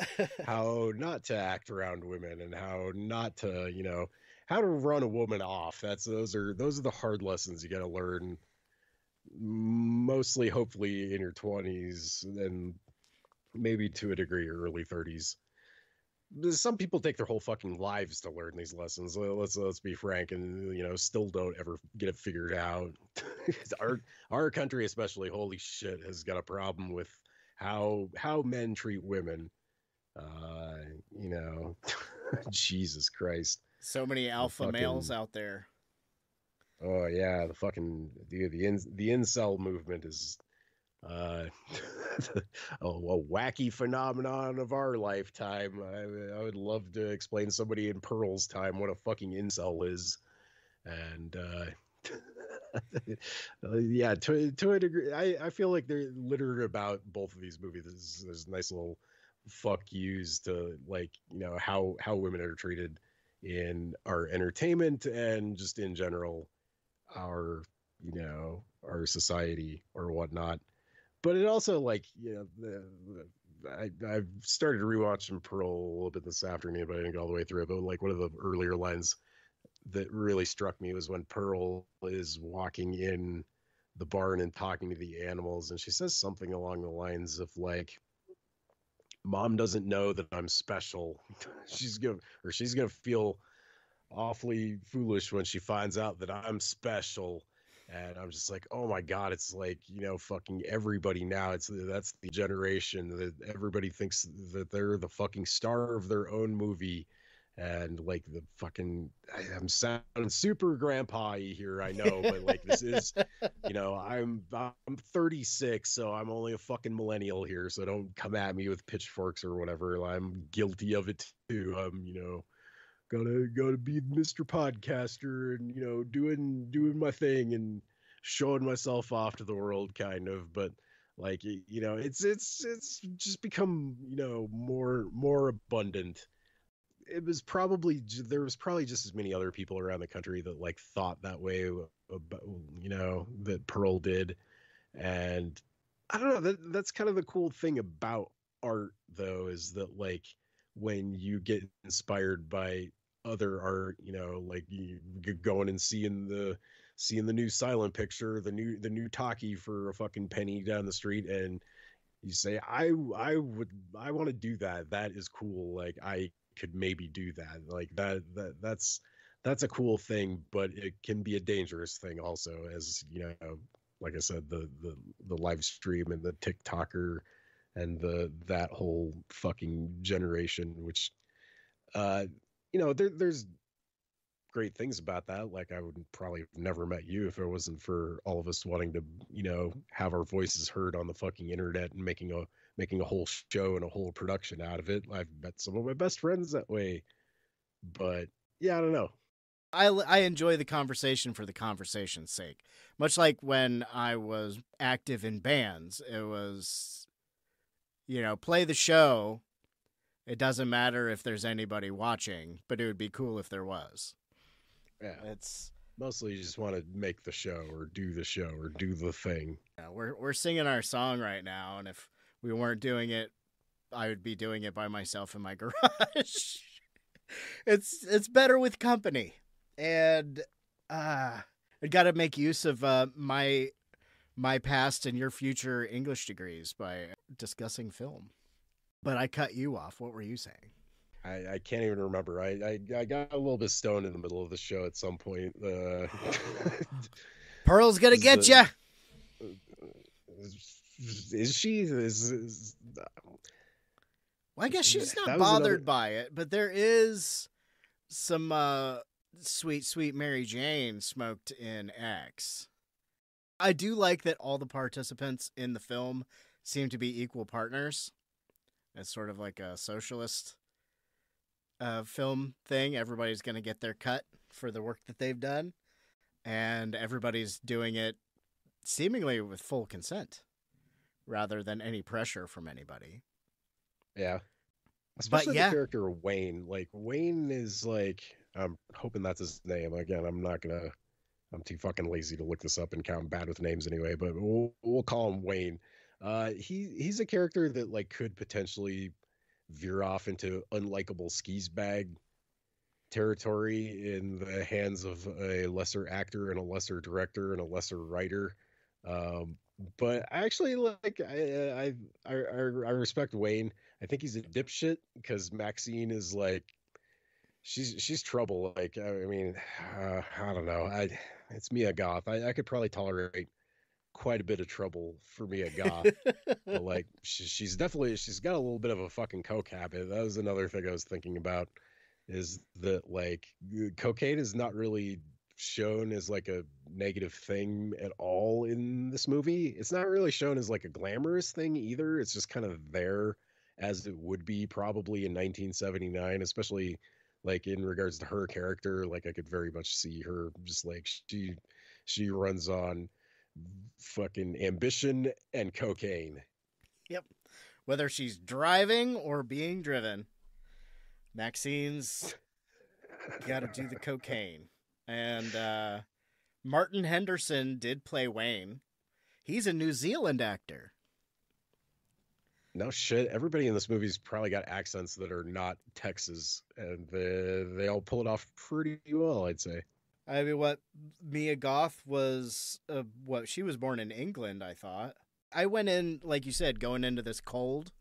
how not to act around women and how not to, you know, how to run a woman off. That's those are those are the hard lessons you got to learn mostly hopefully in your 20s and maybe to a degree early 30s. Some people take their whole fucking lives to learn these lessons. Let's let's be frank, and you know, still don't ever get it figured out. <laughs> our our country, especially, holy shit, has got a problem with how how men treat women. Uh, you know, <laughs> Jesus Christ. so many alpha males out there. Oh yeah, the fucking the the in, the incel movement is uh <laughs> a, a wacky phenomenon of our lifetime. I, I would love to explain somebody in Pearl's time what a fucking incel is, and uh, <laughs> uh, yeah, to to a degree, I I feel like they're littered about both of these movies. There's, there's nice little fuck yous to like you know how how women are treated in our entertainment and just in general our you know our society or whatnot but it also like you know the, the, I, i've started rewatching pearl a little bit this afternoon but i didn't get all the way through it but like one of the earlier lines that really struck me was when pearl is walking in the barn and talking to the animals and she says something along the lines of like mom doesn't know that i'm special <laughs> she's gonna or she's gonna feel awfully foolish when she finds out that I'm special. And I'm just like, oh my god, it's like you know, fucking everybody now. It's that's the generation that everybody thinks that they're the fucking star of their own movie, and like the fucking. I'm sounding super grandpa here, I know, but like this is, you <laughs> know, I'm I'm 36, so I'm only a fucking millennial here. So don't come at me with pitchforks or whatever. I'm guilty of it too. I'm you know gotta gotta be Mr. Podcaster and you know doing doing my thing and showing myself off to the world kind of but like you know it's it's it's just become you know more more abundant it was probably there was probably just as many other people around the country that like thought that way about you know that Pearl did and I don't know that that's kind of the cool thing about art though is that like when you get inspired by other art you know like you going and seeing the seeing the new silent picture the new the new talkie for a fucking penny down the street and you say i i would i want to do that. That is cool. Like i could maybe do that. Like that that that's that's a cool thing but it can be a dangerous thing also as you know like i said the the the live stream and the tiktoker and the that whole fucking generation which uh you know there, there's great things about that like i would probably have never met you if it wasn't for all of us wanting to you know have our voices heard on the fucking internet and making a making a whole show and a whole production out of it i've met some of my best friends that way but yeah i don't know I, I enjoy the conversation for the conversation's sake. Much like when I was active in bands, it was, you know, play the show. It doesn't matter if there's anybody watching, but it would be cool if there was. Yeah. It's Mostly you just want to make the show or do the show or do the thing. yeah, we're we're singing our song right now, and if we weren't doing it, I would be doing it by myself in my <laughs> garage. it's it's better with company, and uh, I got to make use of uh, my my past and your future English degrees by discussing film. But I cut you off. What were you saying? I, I can't even remember. I, I I got a little bit stoned in the middle of the show at some point. Uh, <laughs> Pearl's gonna get the- ya. is, she? Is, is Well, I guess she's not was another- bothered by it, but there is some uh, sweet, sweet Mary Jane smoked in X. I do like that all the participants in the film seem to be equal partners. It's sort of like a socialist uh, film thing. Everybody's going to get their cut for the work that they've done, and everybody's doing it seemingly with full consent rather than any pressure from anybody. yeah. Especially yeah. the character of Wayne. Like Wayne is like I'm hoping that's his name. Again, I'm not gonna. I'm too fucking lazy to look this up and count. Bad with names anyway, but we'll, we'll call him Wayne. Uh, he he's a character that like could potentially veer off into unlikable skis bag territory in the hands of a lesser actor and a lesser director and a lesser writer. Um, but actually, like I I I, I respect Wayne. I think he's a dipshit because Maxine is like she's she's trouble. Like I mean, <sighs> uh, I don't know. I it's Mia Goth. I, I could probably tolerate quite a bit of trouble for Mia Goth. but <laughs> like she, she's definitely she's got a little bit of a fucking coke habit. That was another thing I was thinking about is that like cocaine is not really shown as like a negative thing at all in this movie. It's not really shown as like a glamorous thing either. It's just kind of there as it would be probably in 1979, especially like in regards to her character. Like I could very much see her just like she she runs on fucking ambition and cocaine. Yep. Whether she's driving or being driven. Maxine's got to do the cocaine. And uh, Martin Henderson did play Wayne. He's a New Zealand actor. No shit. Everybody in this movie's probably got accents that are not Texas, and they they all pull it off pretty well, I'd say. I mean, what Mia Goth was, uh, what she was born in England, I thought. I went in, like you said, going into this cold.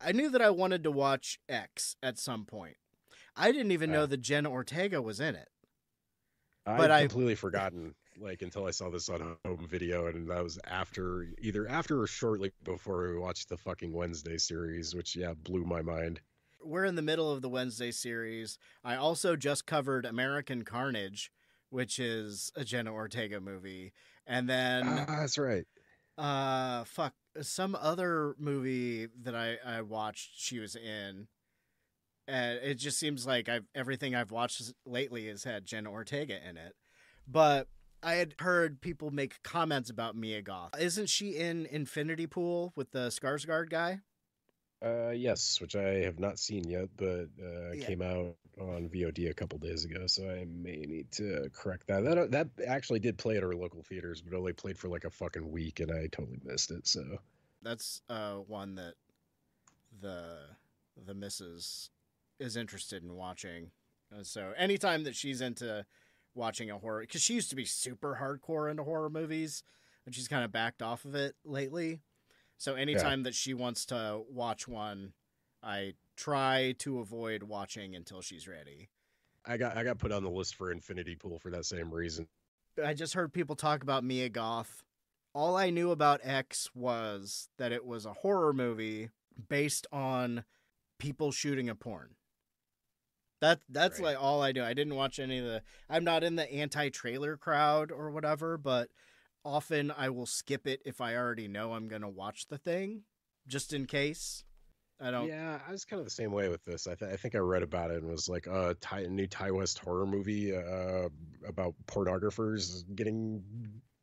I knew that I wanted to watch X at some point. I didn't even know that Jenna Ortega was in it. I'd But I- completely forgotten, like until I saw this on home video, and that was after either after or shortly before we watched the fucking Wednesday series, which yeah blew my mind. we're in the middle of the Wednesday series. I also just covered American Carnage, which is a Jenna Ortega movie, and then ah, that's right. uh, fuck, some other movie that I I watched. She was in, and it just seems like I've everything I've watched lately has had Jenna Ortega in it, but. I had heard people make comments about Mia Goth. Isn't she in Infinity Pool with the Skarsgård guy? Uh, yes, which I have not seen yet, but uh, Yeah. came out on VOD a couple days ago, so I may need to correct that. That that actually did play at our local theaters, but only played for like a fucking week, and I totally missed it. So that's uh one that the the missus is interested in watching. Uh, so anytime that she's into watching a horror, because she used to be super hardcore into horror movies, and she's kind of backed off of it lately. So anytime that she wants to watch one, I try to avoid watching until she's ready. I got I got put on the list for Infinity Pool for that same reason. I just heard people talk about Mia Goth. All I knew about X was that it was a horror movie based on people shooting a porn. That that's Right. like all I do. I didn't watch any of the I'm not in the anti-trailer crowd or whatever, but often I will skip it if I already know I'm going to watch the thing just in case. I don't Yeah, I was kind of the same way with this. I, th- I think I read about it and was like, uh, Ty- a new Ti West horror movie uh, about pornographers getting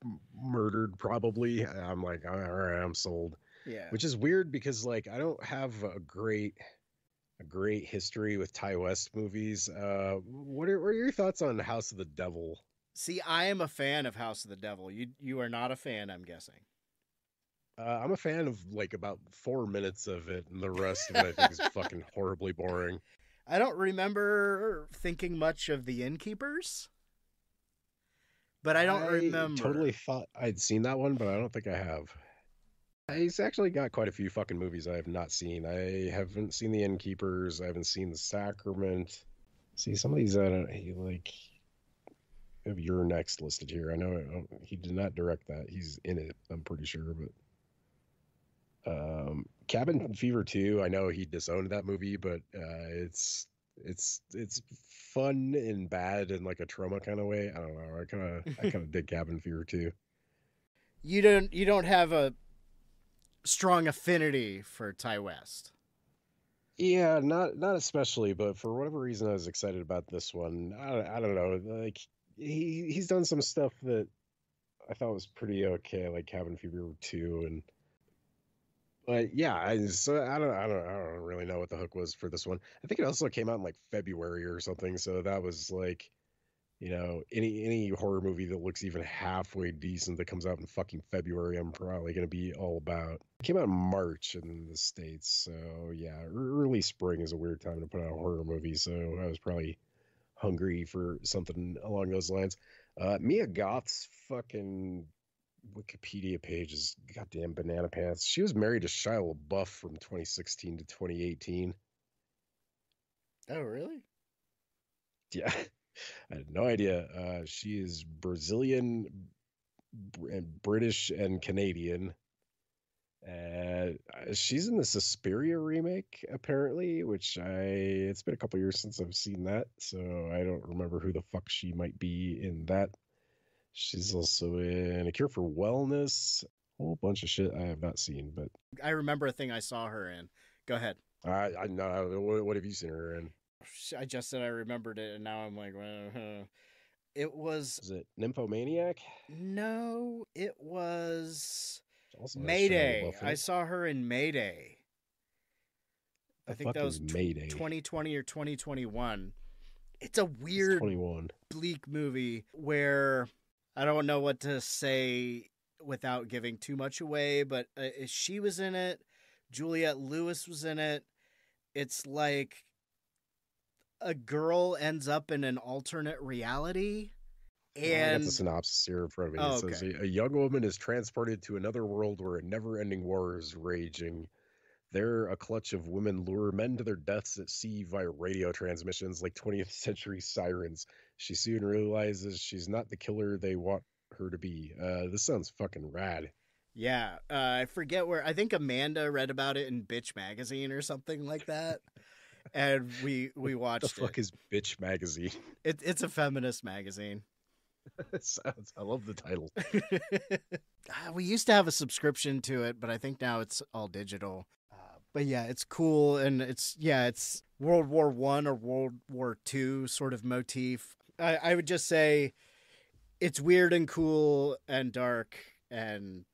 m- murdered, probably. I'm like, all right, I'm sold. yeah. Which is weird because like I don't have a great a great history with Ti West movies. Uh, what are, what are your thoughts on House of the Devil? See, I am a fan of House of the Devil. You you are not a fan, I'm guessing. Uh, I'm a fan of like about four minutes of it, and the rest of it I think is <laughs> fucking horribly boring. I don't remember thinking much of the Innkeepers, but I don't remember. Totally thought I'd seen that one, but I don't think I have. He's actually got quite a few fucking movies I have not seen. I haven't seen The Innkeepers. I haven't seen The Sacrament. See, some of these I don't he, like. Have your next listed here. I know uh, he did not direct that. He's in it. I'm pretty sure, but um, Cabin Fever 2. I know he disowned that movie, but uh, it's it's it's fun and bad in like a trauma kind of way. I don't know. I kind of I <laughs> kind of dig Cabin Fever 2. You don't you don't have a strong affinity for Ti West. Yeah, not not especially, but for whatever reason, I was excited about this one. I, I don't know, like he he's done some stuff that I thought was pretty okay, like Cabin Fever two, and but yeah, I so I don't I don't I don't really know what the hook was for this one. I think it also came out in like February or something, so that was like you know, any any horror movie that looks even halfway decent that comes out in fucking February, I'm probably gonna be all about. It came out in March in the states, so yeah, early spring is a weird time to put out a horror movie. So I was probably hungry for something along those lines. Uh, Mia Goth's fucking Wikipedia page is goddamn banana pants. She was married to Shia LaBeouf from 2016 to 2018. Oh, really? Yeah. <laughs> I had no idea. Uh, she is Brazilian, and British, and Canadian. And uh, she's in the Suspiria remake, apparently, which I it's been a couple years since I've seen that, so I don't remember who the fuck she might be in that. She's also in A Cure for Wellness, a whole bunch of shit I have not seen, but I remember a thing I saw her in. Go ahead. I I know what, what have you seen her in? I just said I remembered it, and now I'm like, uh, it was. Is it Nymphomaniac? No, it was Mayday. I saw her in Mayday. The I think that was Mayday. 2020 or 2021. It's a weird, it's bleak movie where I don't know what to say without giving too much away, but uh, she was in it. Juliette Lewis was in it. It's like a girl ends up in an alternate reality. And I got the synopsis here in front of me. Oh, it says okay. a, a young woman is transported to another world where a never-ending war is raging. There, a clutch of women lure men to their deaths at sea via radio transmissions like 20th century sirens. She soon realizes she's not the killer they want her to be. Uh, this sounds fucking rad. Yeah, uh, I forget where. I think Amanda read about it in Bitch Magazine or something like that, and we we <laughs> watched the fuck it. is Bitch Magazine? it. It's a feminist magazine. <laughs> Sounds. I love the title. <laughs> Ah, we used to have a subscription to it, but I think now it's all digital. Uh, but yeah, it's cool, and it's yeah, it's World War One or World War Two sort of motif. I, I would just say it's weird and cool and dark and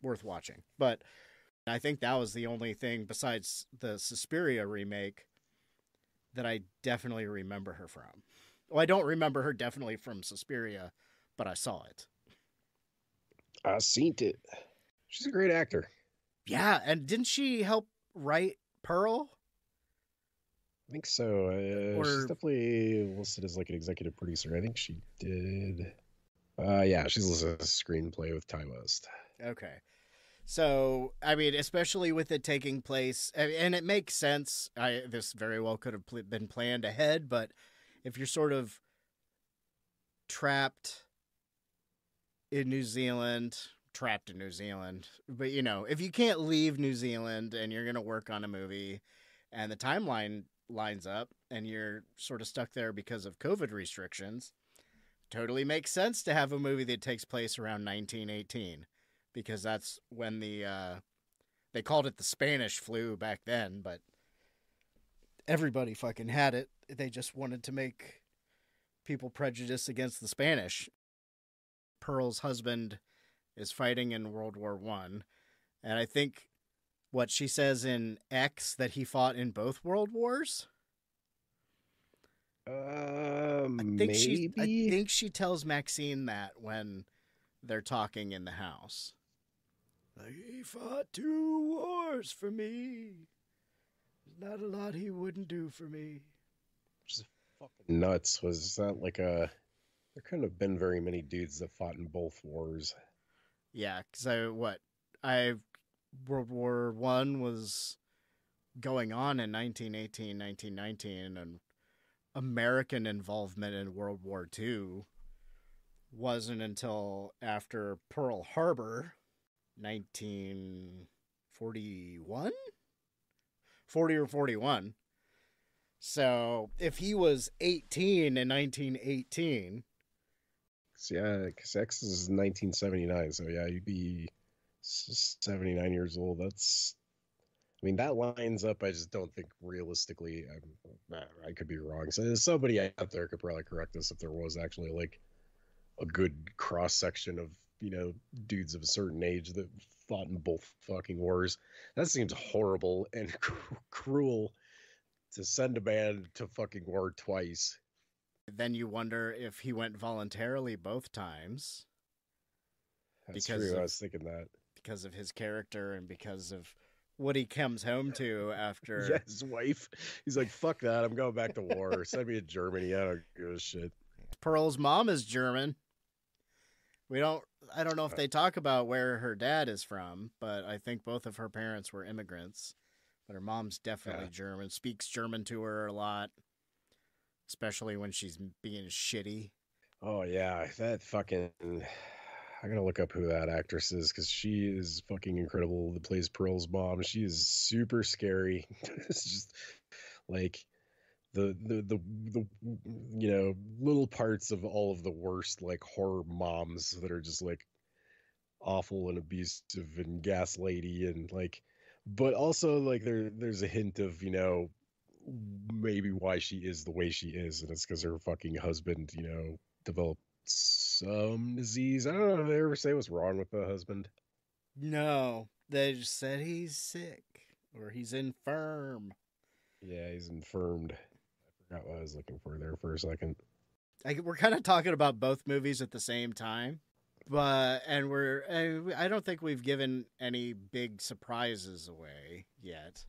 worth watching. But I think that was the only thing besides the Suspiria remake that I definitely remember her from. Well, I don't remember her definitely from Suspiria, but I saw it. I seen it. She's a great actor. Yeah, and didn't she help write Pearl? I think so. Uh, Or- She's definitely listed as like an executive producer. I think she did. Uh, yeah, she's listed as a screenplay with Ti West. Okay. So, I mean, especially with it taking place, and and it makes sense. I this very well could have been planned ahead, but if you're sort of trapped in New Zealand, trapped in New Zealand, but you know, if you can't leave New Zealand and you're going to work on a movie and the timeline lines up and you're sort of stuck there because of COVID restrictions, totally makes sense to have a movie that takes place around 1918 because that's when the uh, they called it the Spanish flu back then, but everybody fucking had it. They just wanted to make people prejudice against the Spanish. Pearl's husband is fighting in World War One, and I think what she says in X that he fought in both world wars. Um, I think maybe. she I think she tells Maxine that when they're talking in the house. Like he fought two wars for me. There's not a lot he wouldn't do for me. nuts. Was that like a? There couldn't have been very many dudes that fought in both wars. Yeah, because I what I World War One was going on in 1918, 1919, and American involvement in World War Two wasn't until after Pearl Harbor, 1941, 40 or 41. So if he was 18 in 1918, So, yeah, because X is 1979, so yeah, you'd be 79 years old. That's, I mean, that lines up. I just don't think realistically. I'm, I could be wrong. So somebody out there could probably correct us if there was actually like a good cross section of you know dudes of a certain age that fought in both fucking wars. That seems horrible and <laughs> cr- cruel to send a man to fucking war twice. then you wonder if he went voluntarily both times. That's Because true. I was thinking that. because of his character and because of what he comes home to after. <laughs> Yeah, his wife. He's like, "Fuck that! I'm going back to war. <laughs> Send me to Germany. I don't give a shit." Pearl's mom is German. We don't. I don't know if they talk about where her dad is from, but I think both of her parents were immigrants. But her mom's definitely Yeah. German. Speaks German to her a lot, especially when she's being shitty. Oh yeah, that fucking. I gotta look up who that actress is because she is fucking incredible. That plays Pearl's mom. She is super scary. <laughs> it's just like the, the the the you know little parts of all of the worst like horror moms that are just like awful and abusive and gaslighty and like but also like there there's a hint of you know maybe why she is the way she is and it's because her fucking husband you know developed some disease. I don't know if they ever say what's wrong with the husband? No, they just said he's sick or he's infirm. yeah he's infirmed forgot what i was looking for there for a second we're kind of talking about both movies at the same time, but and we're I don't think we've given any big surprises away yet.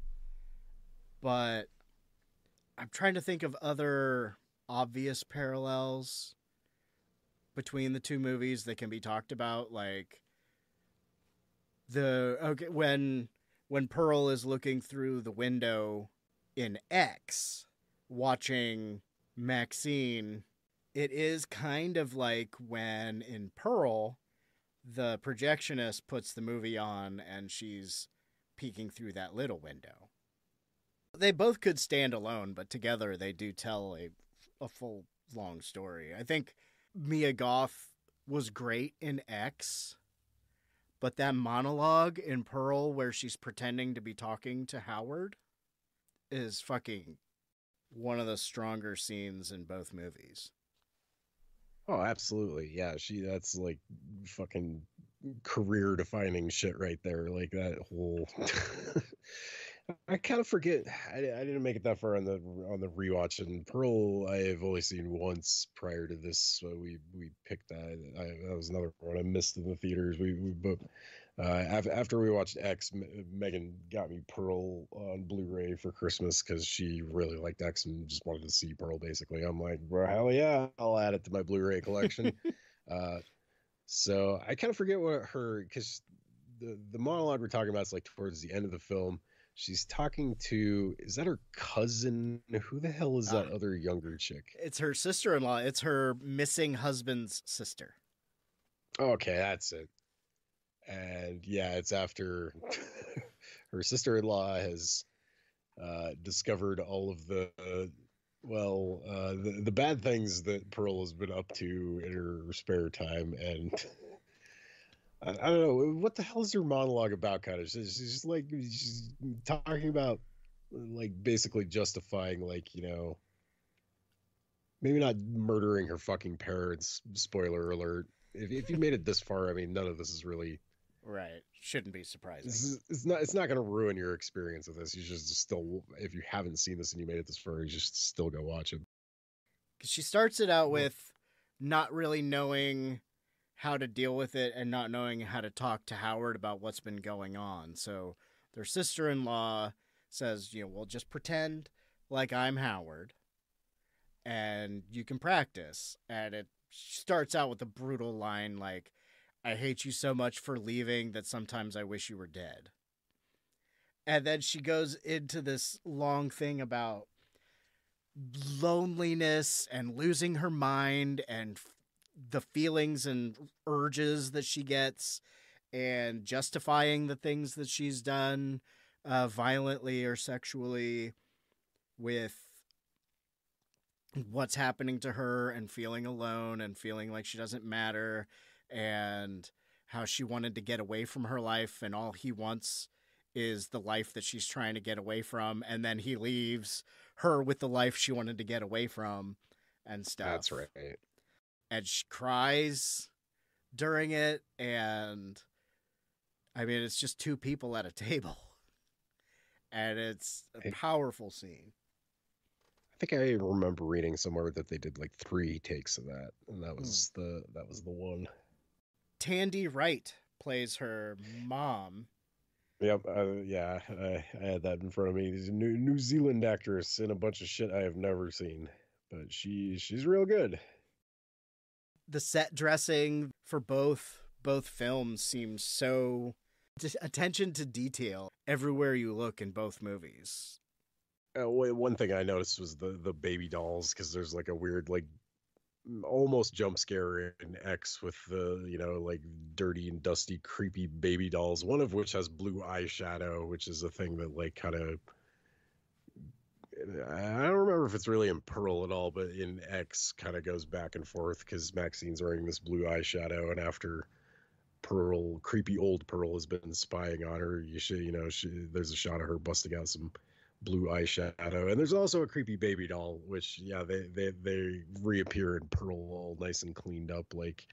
But I'm trying to think of other obvious parallels between the two movies that can be talked about like the okay when when Pearl is looking through the window in X watching Maxine it is kind of like when in Pearl, the projectionist puts the movie on and she's peeking through that little window. They both could stand alone, but together they do tell a, a full long story. I think Mia Goth was great in X, but that monologue in Pearl where she's pretending to be talking to Howard is fucking one of the stronger scenes in both movies. Oh, absolutely. Yeah, she that's like fucking career defining shit right there. Like that whole <laughs> I kind of forget I, I didn't make it that far on the on the rewatch and Pearl I have only seen once prior to this. So we we picked that. I, that was another one I missed in the theaters. We, we but uh, after, after we watched X, M- Megan got me Pearl on Blu-ray for Christmas because she really liked X and just wanted to see Pearl. Basically, I'm like, well, hell yeah, I'll add it to my Blu-ray collection. <laughs> uh, so I kind of forget what her because the the monologue we're talking about is like towards the end of the film. She's talking to is that her cousin? Who the hell is that Uh, other younger chick? It's her sister in law. It's her missing husband's sister. Okay, that's it. And yeah, it's after <laughs> her sister-in-law has uh, discovered all of the uh, well, uh, the the bad things that Pearl has been up to in her spare time, and <laughs> I, I don't know what the hell is her monologue about. Kind of, she's, she's like she's talking about like basically justifying like you know maybe not murdering her fucking parents. Spoiler alert. If if you made it this far, I mean, none of this is really Right. Shouldn't be surprising. Is, it's not. It's not going to ruin your experience of this. You just still, if you haven't seen this and you made it this far, you just still go watch it. Because she starts it out with not really knowing how to deal with it and not knowing how to talk to Howard about what's been going on. So their sister in law says, you know, well, just pretend like I'm Howard and you can practice. And it starts out with a brutal line like, I hate you so much for leaving that sometimes I wish you were dead. And then she goes into this long thing about loneliness and losing her mind and the feelings and urges that she gets and justifying the things that she's done uh, violently or sexually with what's happening to her and feeling alone and feeling like she doesn't matter and how she wanted to get away from her life and all he wants is the life that she's trying to get away from and then he leaves her with the life she wanted to get away from and stuff That's right. and she cries during it and i mean it's just two people at a table <laughs> and it's a powerful scene I think I remember reading somewhere that they did like three takes of that, and that hmm. was the that was the one. Tandy wright plays her mom Yep. Uh, yeah, I, I had that in front of me. She's a New New Zealand actress in a bunch of shit I have never seen, but she she's real good. the set dressing for both both films seems so just attention to detail everywhere you look in both movies Uh, one thing I noticed was the the baby dolls because there's like a weird like almost jump scare in X with the you know like dirty and dusty creepy baby dolls. One of which has blue eyeshadow, which is a thing that like kind of I don't remember if it's really in Pearl at all, but in X kind of goes back and forth because Maxine's wearing this blue eyeshadow, and after Pearl, creepy old Pearl has been spying on her, you should you know she, there's a shot of her busting out some blue eyeshadow and there's also a creepy baby doll which yeah they they they reappear in pearl all nice and cleaned up like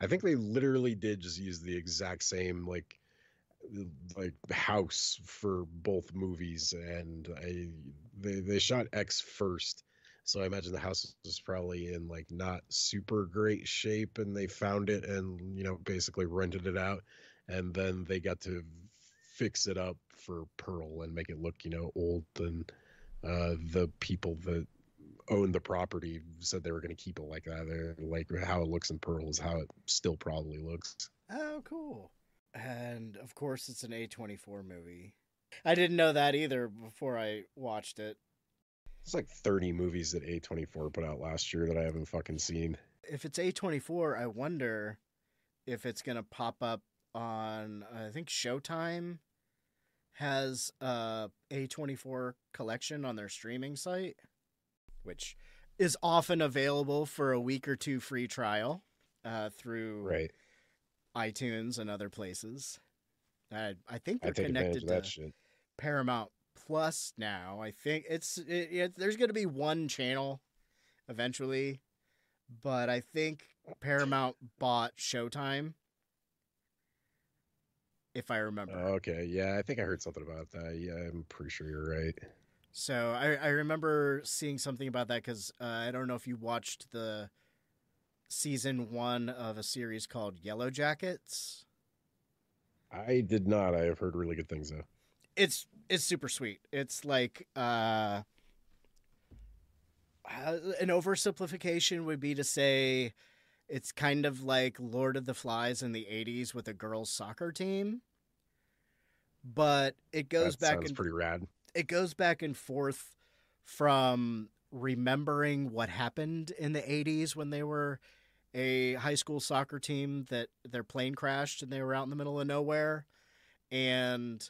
i think they literally did just use the exact same like like house for both movies and i they they shot x first so i imagine the house was probably in like not super great shape and they found it and you know basically rented it out and then they got to fix it up for Pearl and make it look, you know, old. And uh, the people that owned the property said they were going to keep it like that. They're like how it looks in Pearl is how it still probably looks. oh cool and of course it's an a24 movie i didn't know that either before i watched it It's like 30 movies that A24 put out last year that I haven't fucking seen. if it's a24 i wonder if it's gonna pop up on i think showtime has a a24 collection on their streaming site which is often available for a week or two free trial uh, through Right. itunes and other places. Uh, i think they're advantage connected to paramount plus now. I think it's it, it, there's gonna be one channel eventually but i think paramount bought showtime if i remember okay. Yeah, I think I heard something about that. Yeah, I'm pretty sure you're right. So I, I remember seeing something about that because uh, I don't know if you watched the season one of a series called Yellow Jackets. I did not. I have heard really good things though. It's it's super sweet. It's like uh, uh, an oversimplification would be to say it's kind of like Lord of the Flies in the '80s with a girls' soccer team, but it goes that back and pretty rad. it goes back and forth from remembering what happened in the 80s when they were a high school soccer team that their plane crashed and they were out in the middle of nowhere. And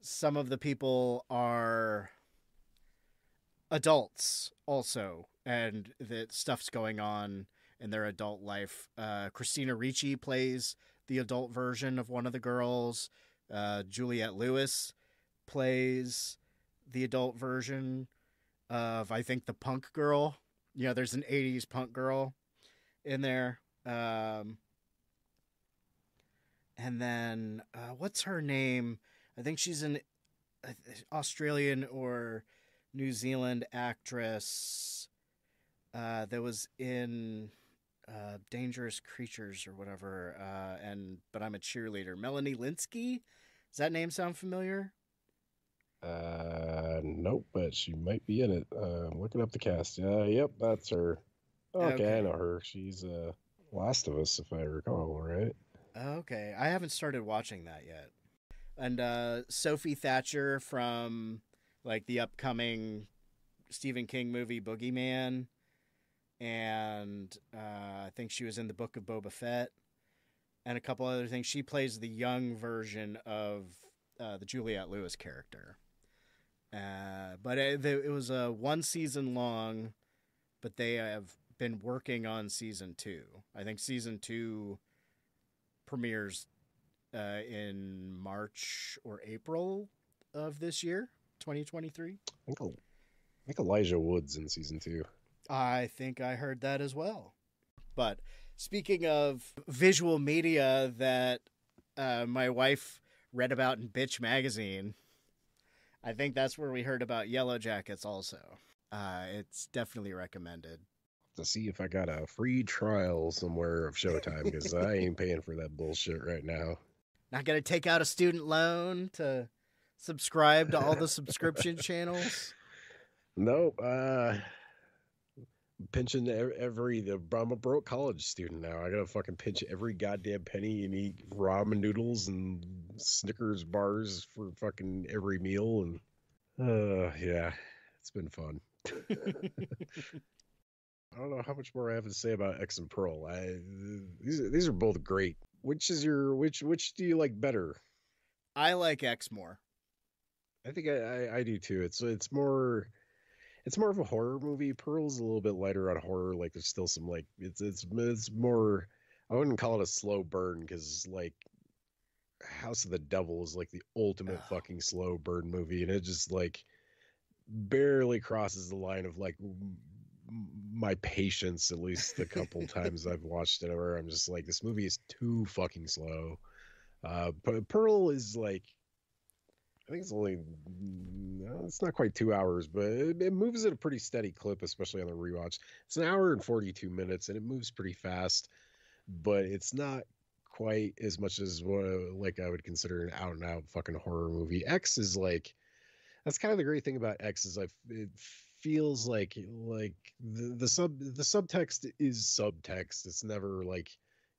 some of the people are adults also and that stuff's going on in their adult life. Uh, christina ricci plays the adult version of one of the girls uh, juliette lewis plays the adult version of I think the punk girl. You know, there's an 80s punk girl in there. Um and then uh, what's her name? I think she's an uh, Australian or New Zealand actress uh, that was in uh, Dangerous Creatures or whatever. Uh, and but I'm a cheerleader. Melanie Lynskey. Does that name sound familiar? Uh, nope, but she might be in it. Uh, I'm looking up the cast. Uh, yep, that's her. Okay, Okay. I know her. She's uh, Last of Us, if I recall, right? Okay, I haven't started watching that yet. And uh, Sophie Thatcher from like the upcoming Stephen King movie Boogeyman, and uh, I think she was in the Book of Boba Fett, and a couple other things. She plays the young version of uh, the Juliette Lewis character. Uh, but it, it was a one season long, but they have been working on season two. I think season two premieres uh, in March or April of this year, 2023. I think, I think Elijah Woods in season two. I think I heard that as well. But speaking of visual media that uh, my wife read about in Bitch Magazine, I think that's where we heard about Yellow Jackets also. Uh, it's definitely recommended. To see if I got a free trial somewhere of Showtime because I ain't <laughs> paying for that bullshit right now. Not going to take out a student loan to subscribe to all the subscription <laughs> channels. Nope. Uh, pinching every the I'm a broke college student now. I gotta fucking pinch every goddamn penny and eat ramen noodles and Snickers bars for fucking every meal and uh yeah, it's been fun. <laughs> I don't know how much more I have to say about X and Pearl. I these are- these are both great. Which is your which which do you like better? I like X more. I think I, I, I do too. It's it's more it's more of a horror movie. Pearl's a little bit lighter on horror. Like there's still some like it's it's it's more. I wouldn't call it a slow burn because like House of the Devil is like the ultimate Ugh. fucking slow burn movie, and it just like barely crosses the line of like my patience. At least the couple <laughs> times I've watched it, where I'm just like this movie is too fucking slow. Uh, but Pearl is like I think it's only no, it's not quite two hours, but it, it moves at a pretty steady clip, especially on the rewatch. It's an hour and forty two minutes, and it moves pretty fast, but it's not quite as much as what like I would consider an out and out fucking horror movie. X is like that's kind of the great thing about X is I it feels like like the the sub the subtext is subtext. It's never like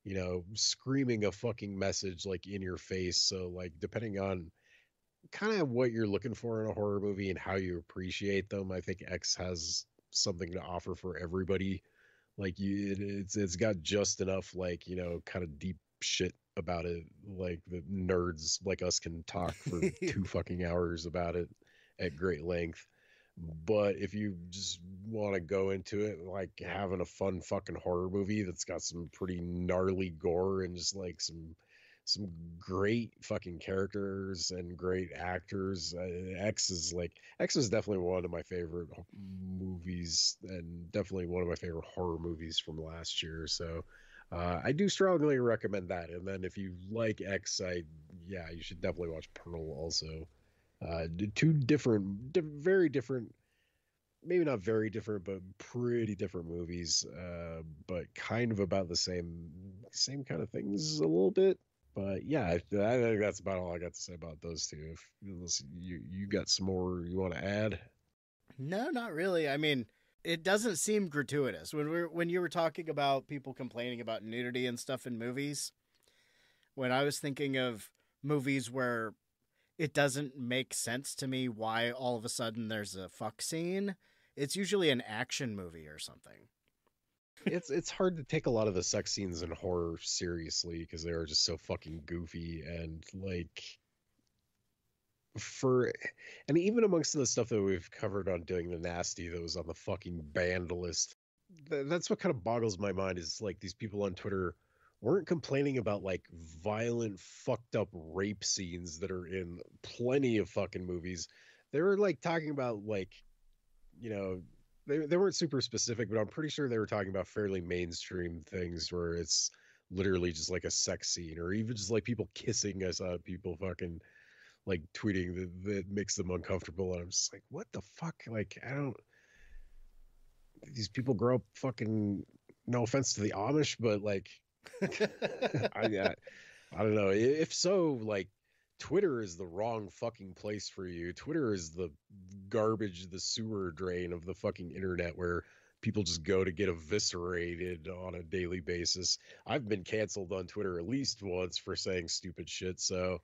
you know screaming a fucking message like in your face. So like depending on kind of what you're looking for in a horror movie and how you appreciate them. I think X has something to offer for everybody. Like you, it, it's it's got just enough like you know kind of deep shit about it. Like the nerds like us can talk for <laughs> two fucking hours about it at great length. But if you just want to go into it like having a fun fucking horror movie that's got some pretty gnarly gore and just like some some great fucking characters and great actors. Uh, X is like X is definitely one of my favorite movies and definitely one of my favorite horror movies from last year. So uh, I do strongly recommend that. And then if you like X, I yeah, you should definitely watch Pearl also. Uh, two different, di- very different. Maybe not very different, but pretty different movies. Uh, but kind of about the same, same kind of things a little bit but yeah, I, think that's about all I got to say about those two. If unless you you got some more you want to add, No, not really. I mean, it doesn't seem gratuitous when we're when you were talking about people complaining about nudity and stuff in movies. When I was thinking of movies where it doesn't make sense to me why all of a sudden there's a fuck scene, it's usually an action movie or something. It's it's hard to take a lot of the sex scenes in horror seriously because they are just so fucking goofy and like for and even amongst the stuff that we've covered on doing the nasty that was on the fucking banned list th- that's what kind of boggles my mind is like these people on twitter weren't complaining about like violent fucked up rape scenes that are in plenty of fucking movies. They were like talking about like you know they, they weren't super specific but i'm pretty sure they were talking about fairly mainstream things where it's literally just like a sex scene or even just like people kissing i saw people fucking like tweeting that, that makes them uncomfortable and i'm just like what the fuck? Like i don't these people grow up fucking no offense to the amish but like <laughs> I, I i don't know. If so like twitter is the wrong fucking place for you twitter is the garbage the sewer drain of the fucking internet where people just go to get eviscerated on a daily basis i've been canceled on twitter at least once for saying stupid shit so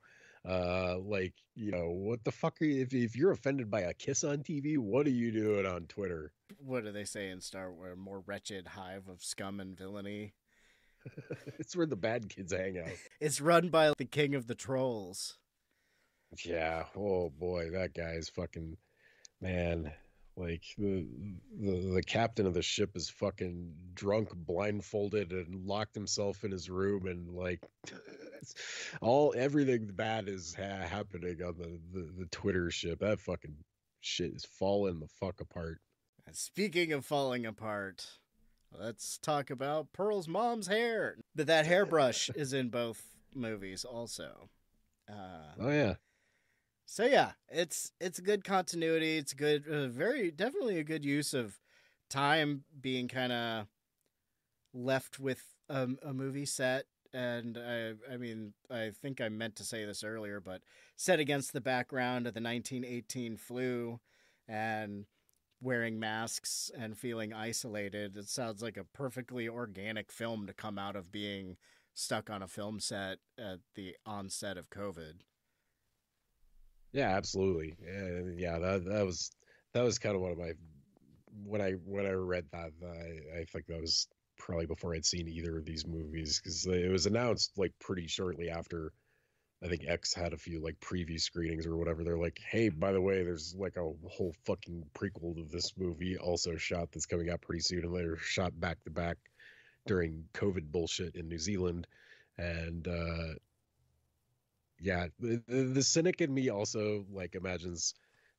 uh like you know what the fuck are you, if, if you're offended by a kiss on tv what are you doing on twitter what do they say in Star Wars? More wretched hive of scum and villainy. <laughs> it's where the bad kids hang out It's run by the king of the trolls. Yeah oh boy that guy is fucking man like the, the the captain of the ship is fucking drunk blindfolded and locked himself in his room and like <laughs> all everything bad is ha- happening on the, the the twitter ship that fucking shit is falling the fuck apart speaking of falling apart, let's talk about Pearl's mom's hair. But that hairbrush <laughs> is in both movies also. Uh, oh yeah so yeah, it's it's a good continuity. It's good, uh, very definitely a good use of time being kind of left with a, a movie set. And I, I mean, I think I meant to say this earlier, but set against the background of the 1918 flu and wearing masks and feeling isolated, it sounds like a perfectly organic film to come out of being stuck on a film set at the onset of COVID. Yeah, absolutely. Yeah, yeah, that that was that was kind of one of my when I when I read that I I think that was probably before I'd seen either of these movies because it was announced like pretty shortly after I think X had a few like preview screenings or whatever. They're like, hey, by the way, there's like a whole fucking prequel to this movie also shot that's coming out pretty soon, and they're shot back to back during COVID bullshit in New Zealand, and uh yeah, the, the cynic in me also like imagines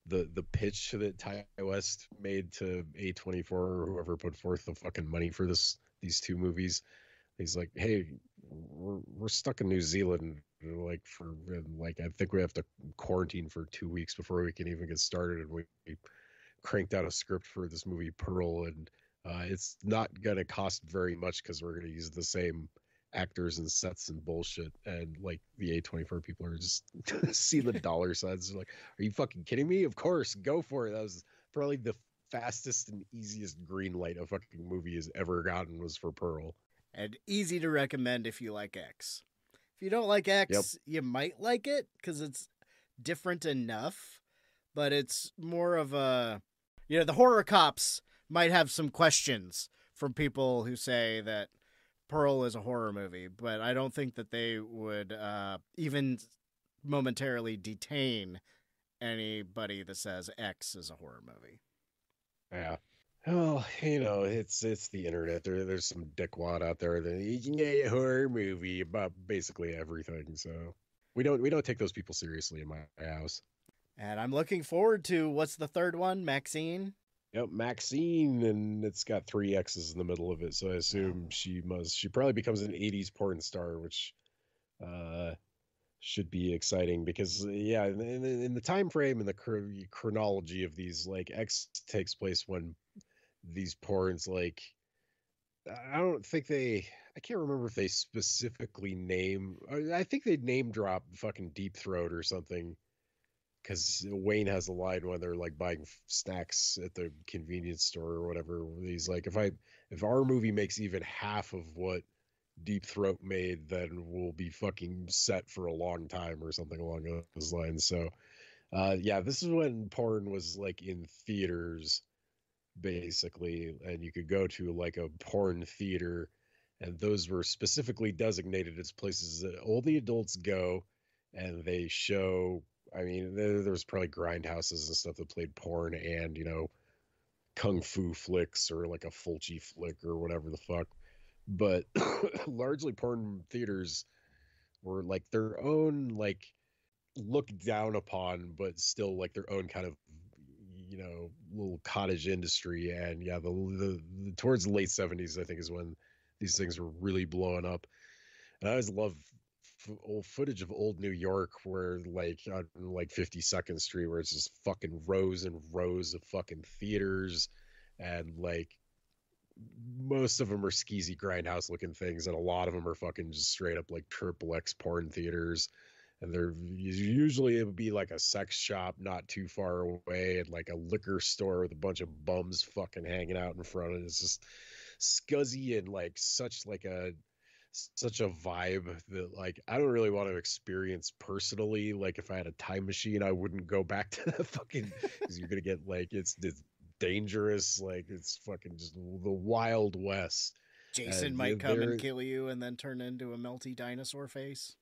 the the pitch that Ti West made to A24 or whoever put forth the fucking money for this these two movies. He's like, "Hey, we're we're stuck in New Zealand like for like I think we have to quarantine for 2 weeks before we can even get started and we, we cranked out a script for this movie Pearl and uh, it's not going to cost very much cuz we're going to use the same actors and sets and bullshit and like the A24 people are just <laughs> see the <laughs> dollar signs They're like are you fucking kidding me of course go for it that was probably the fastest and easiest green light a fucking movie has ever gotten was for Pearl and easy to recommend if you like X. If you don't like X, Yep. you might like it because it's different enough, but it's more of a, you know, the horror cops might have some questions from people who say that Pearl is a horror movie, but I don't think that they would uh, even momentarily detain anybody that says X is a horror movie. Yeah. Well, you know, it's it's the internet. There, there's some dickwad out there that you can get a horror movie about basically everything. So we don't we don't take those people seriously in my house. And I'm looking forward to what's the third one, Maxine? Yep, Maxine, and it's got three X's in the middle of it. So I assume she must. She probably becomes an '80s porn star, which uh, should be exciting because yeah, in, in, the time frame and the chro- chronology of these, like X takes place when these porns like I don't think they. I can't remember if they specifically name. I I think they name drop fucking Deep Throat or something. Because Wayne has a line when they're like buying snacks at the convenience store or whatever. He's like, if I if our movie makes even half of what Deep Throat made, then we'll be fucking set for a long time or something along those lines. So, uh, yeah, this is when porn was like in theaters basically and you could go to like a porn theater and those were specifically designated as places that only adults go and they show i mean there, was probably grindhouses and stuff that played porn and you know kung fu flicks or like a fulci flick or whatever the fuck. But <coughs> largely porn theaters were like their own like looked down upon but still like their own kind of you know little cottage industry. And yeah the, the, the towards the late 70s i think is when these things were really blowing up. And I always love old footage of old New York where like on like 52nd Street where it's just fucking rows and rows of fucking theaters and like most of them are skeezy grindhouse looking things and a lot of them are fucking just straight up like triple X porn theaters. And they're usually it would be like a sex shop not too far away and like a liquor store with a bunch of bums fucking hanging out in front and it's just scuzzy and like such like a such a vibe that like I don't really want to experience personally. Like if I had a time machine, I wouldn't go back <laughs> to that fucking because you're gonna get like it's it's dangerous. Like it's fucking just the wild west. Jason And might come and kill you and then turn into a melty dinosaur face.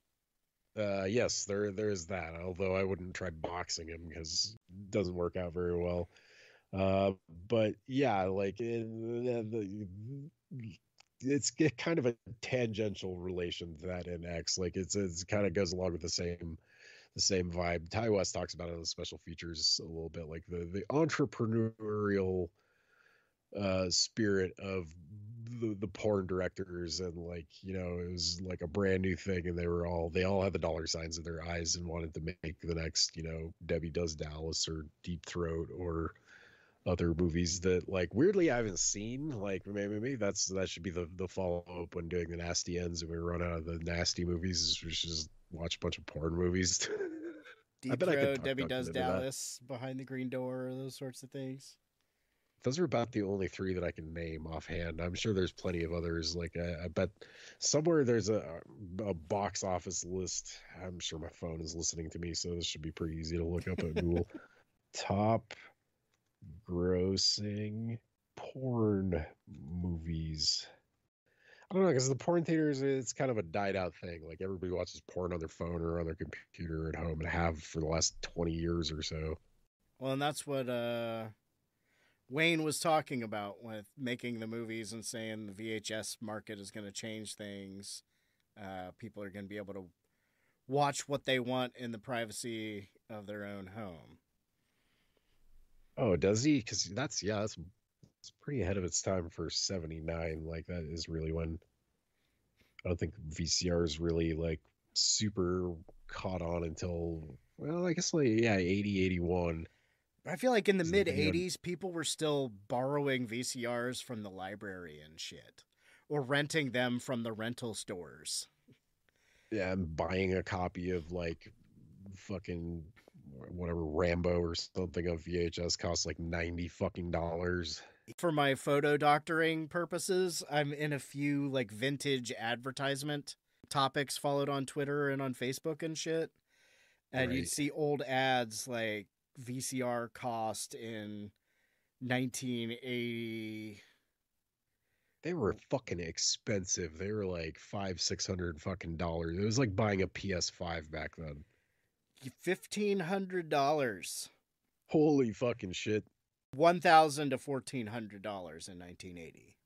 Uh, yes, there there's that. Although I wouldn't try boxing him because it doesn't work out very well. Uh, but yeah, like in the, the it's kind of a tangential relation to that in X. Like it's it's kind of goes along with the same the same vibe. Ti West talks about it in the special features a little bit, like the the entrepreneurial uh spirit of the the porn directors and like you know it was like a brand new thing and they were all they all had the dollar signs in their eyes and wanted to make the next you know Debbie Does Dallas or Deep Throat or other movies that like weirdly I haven't seen like maybe maybe that's that should be the the follow up when doing the nasty ends and we run out of the nasty movies we should just watch a bunch of porn movies <laughs> Deep bet I could Debbie Does into that. Dallas, Behind the Green Door, those sorts of things. those are about the only three that I can name offhand. I'm sure there's plenty of others. Like I, I bet somewhere there's a a box office list. I'm sure my phone is listening to me, so this should be pretty easy to look up at Google. <laughs> Top grossing porn movies. I don't know because the porn theaters it's kind of a died out thing. Like everybody watches porn on their phone or on their computer at home and have for the last 20 years or so. Well, and that's what uh, Wayne was talking about with making the movies and saying the VHS market is going to change things. Uh, people are going to be able to watch what they want in the privacy of their own home. Oh, does he? Because that's yeah, that's it's pretty ahead of its time for '79. Like that is really when I don't think VCRs really like super caught on until well, I guess like yeah, 80, 81. I feel like in the mid like, you 80s, people were still borrowing VCRs from the library and shit, or renting them from the rental stores. Yeah, I'm buying a copy of like fucking whatever Rambo or something of VHS costs like 90 fucking dollars. For my photo doctoring purposes, I'm in a few like vintage advertisement topics followed on Twitter and on Facebook and shit. And you'd see old ads like VCR cost in 1980. They were fucking expensive. They were like five, six hundred fucking dollars. It was like buying a PS5 back then. $1,500. Holy fucking shit. one thousand to fourteen hundred dollars in nineteen eighty.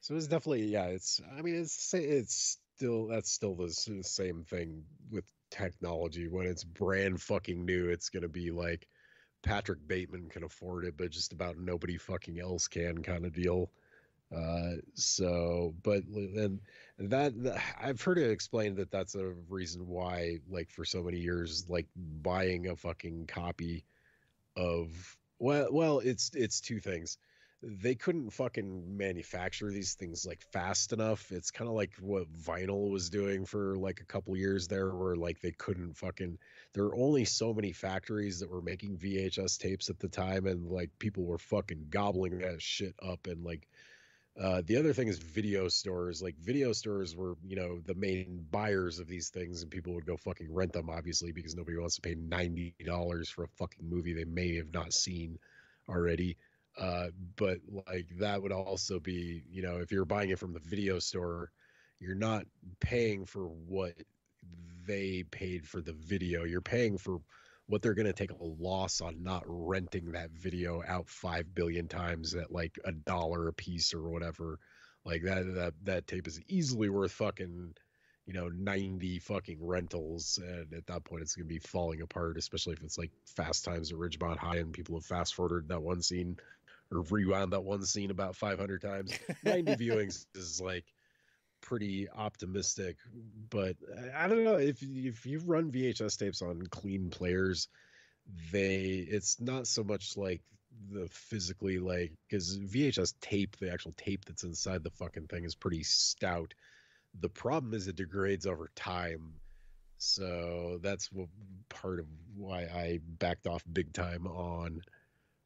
So it's definitely yeah. It's I mean it's it's still that's still the same thing with technology. When it's brand fucking new, it's gonna be like Patrick Bateman can afford it, but just about nobody fucking else can kind of deal. Uh, so but and that I've heard it explained that that's a reason why like for so many years like buying a fucking copy of well well it's it's two things they couldn't fucking manufacture these things like fast enough. It's kind of like what vinyl was doing for like a couple years there, where like they couldn't fucking. There were only so many factories that were making VHS tapes at the time, and like people were fucking gobbling that shit up. And like uh, the other thing is video stores. Like video stores were, you know, the main buyers of these things, and people would go fucking rent them, obviously, because nobody wants to pay ninety dollars for a fucking movie they may have not seen already uh, but like that would also be you know if you're buying it from the video store you're not paying for what they paid for the video you're paying for what they're going to take a loss on not renting that video out 5 billion times at like a dollar a piece or whatever. Like that that that tape is easily worth fucking you know 90 fucking rentals and at that point it's going to be falling apart especially if it's like fast times at ridgemont high and people have fast forwarded that one scene or rewound that one scene about 500 times. 90 <laughs> viewings is like pretty optimistic. But I, don't know if if you run VHS tapes on clean players, they it's not so much like the physically like because VHS tape, the actual tape that's inside the fucking thing is pretty stout. The problem is it degrades over time. So that's what part of why I backed off big time on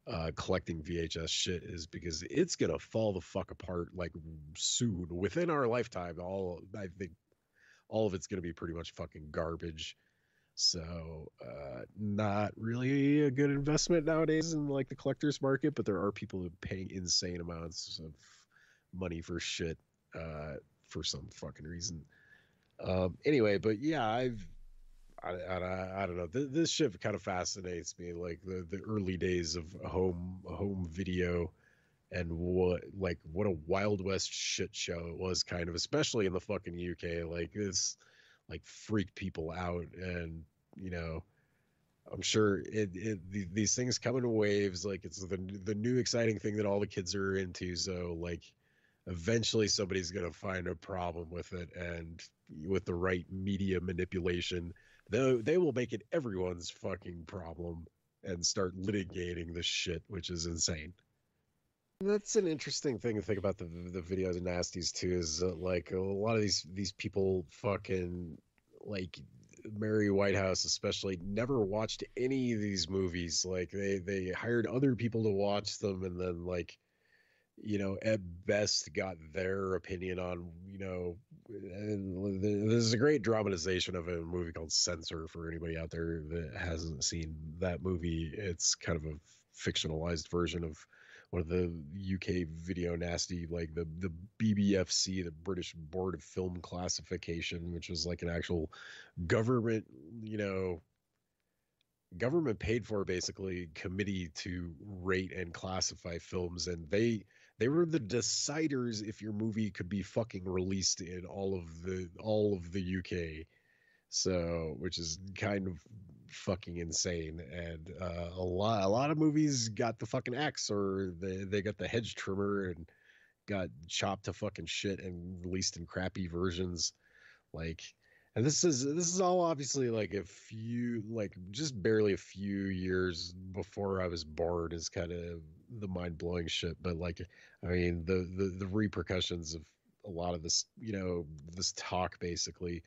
uh, collecting VHS shit is because it's gonna fall the fuck apart like soon within our lifetime. All I think all of it's gonna be pretty much fucking garbage. So uh, not really a good investment nowadays in like the collector's market, but there are people paying insane amounts of money for shit uh, for some fucking reason. Um, anyway, but yeah, I've I, I, I don't know. This, this shit kind of fascinates me, like the, the early days of home home video, and what like what a Wild West shit show it was, kind of, especially in the fucking UK. Like this, like freaked people out, and you know, I'm sure it, it these things come in waves. Like it's the the new exciting thing that all the kids are into. So like, eventually somebody's gonna find a problem with it, and with the right media manipulation they they will make it everyone's fucking problem and start litigating this shit, which is insane. That's an interesting thing to think about the the videos of nasties too. Is like a lot of these these people fucking like Mary Whitehouse especially never watched any of these movies. Like they they hired other people to watch them and then like you know at best got their opinion on you know and this is a great dramatization of a movie called Censor for anybody out there that hasn't seen that movie. It's kind of a fictionalized version of one of the UK video nasty, like the the BBFC, the British Board of Film Classification, which was like an actual government, you know, government paid for basically committee to rate and classify films, and they they were the deciders if your movie could be fucking released in all of the all of the UK. So, which is kind of fucking insane. And uh, a lot a lot of movies got the fucking axe or they they got the hedge trimmer and got chopped to fucking shit and released in crappy versions. Like and this is this is all obviously like a few like just barely a few years before I was born is kind of the mind blowing shit. But like, I mean, the, the the repercussions of a lot of this, you know, this talk basically,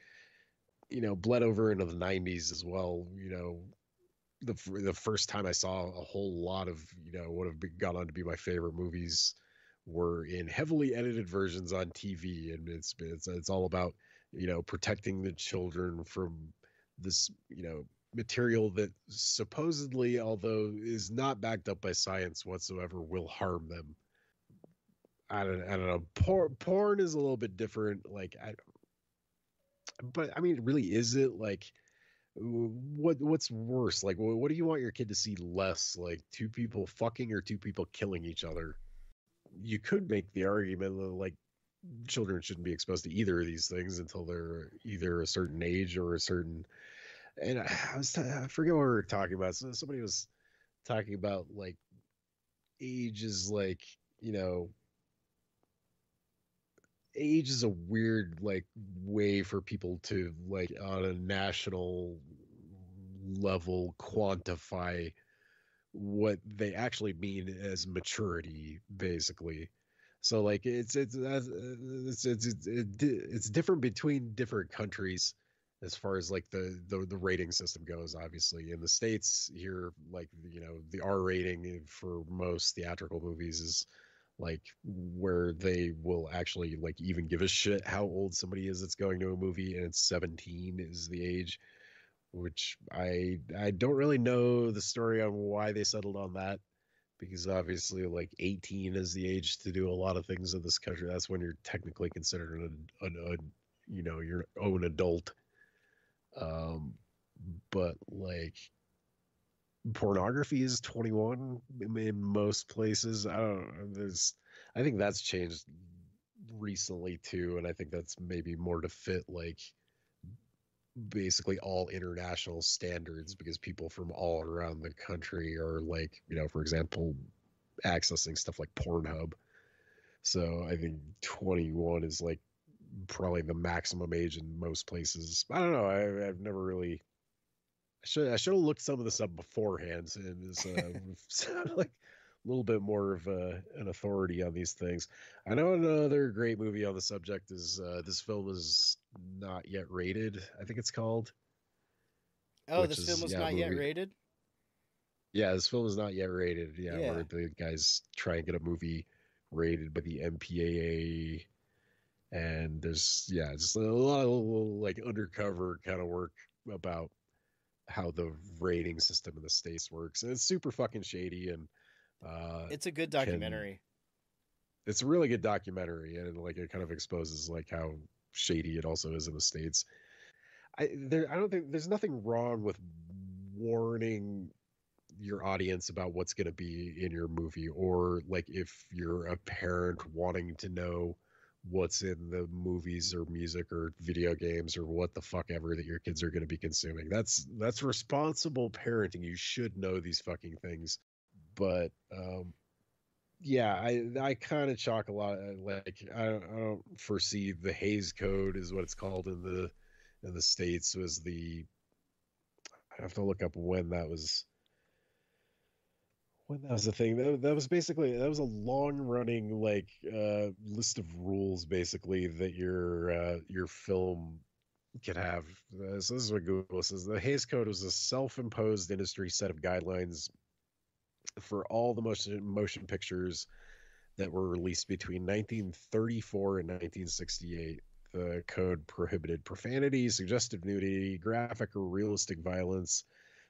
you know, bled over into the '90s as well. You know, the the first time I saw a whole lot of you know what have been, gone on to be my favorite movies were in heavily edited versions on TV, and it's it's it's all about you know protecting the children from this you know material that supposedly although is not backed up by science whatsoever will harm them. I don't i don't know. Porn, porn is a little bit different like i but i mean really is it like what what's worse? Like what, do you want your kid to see less? Like two people fucking or two people killing each other? You could make the argument that like children shouldn't be exposed to either of these things until they're either a certain age or a certain and I, was t- I forget what we were talking about. So somebody was talking about like age is like you know age is a weird like way for people to like on a national level quantify what they actually mean as maturity basically so like it's it's uh, it's it's it's, it's different between different countries as far as like the, the the rating system goes obviously. In the states here like you know the r rating for most theatrical movies is like where they will actually like even give a shit how old somebody is that's going to a movie and it's 17 is the age which i i don't really know the story on why they settled on that because obviously like 18 is the age to do a lot of things in this country that's when you're technically considered an, an, you know your own adult. Um but like pornography is 21 in most places. I don't there's i think that's changed recently too and i think that's maybe more to fit like basically all international standards because people from all around the country are like, you know, for example, accessing stuff like Pornhub. So I think 21 is like probably the maximum age in most places. I don't know. I, I've never really. I should I should have looked some of this up beforehand and is uh, <laughs> <laughs> like a little bit more of uh, an authority on these things. I know another great movie on the subject is uh, this film is not yet rated. I think it's called. Oh, this is- film was yeah, not yet rated. Yeah, this film is not yet rated. Yeah, Yeah. where the guys try and get a movie rated by the MPAA, and there's yeah, just a lot of little, like undercover kind of work about how the rating system in the states works, and it's super fucking shady, and uh, It's a good documentary. it's a really good documentary, and like it kind of exposes like how shady it also is in the states. I there I don't think there's nothing wrong with warning your audience about what's going to be in your movie or like if you're a parent wanting to know what's in the movies or music or video games or what the fuck ever that your kids are going to be consuming. That's that's responsible parenting. You should know these fucking things. But um yeah i i kind of chalk a lot uh, like I don't, I don't foresee the Hays code is what it's called in the in the states was the i have to look up when that was when that was the thing. That, that was basically that was a long running like uh list of rules basically that your uh your film could have. Uh, so this is what google says the Hays code was a self-imposed industry set of guidelines for all the motion motion pictures that were released between 1934 and 1968 the code prohibited profanity suggestive nudity graphic or realistic violence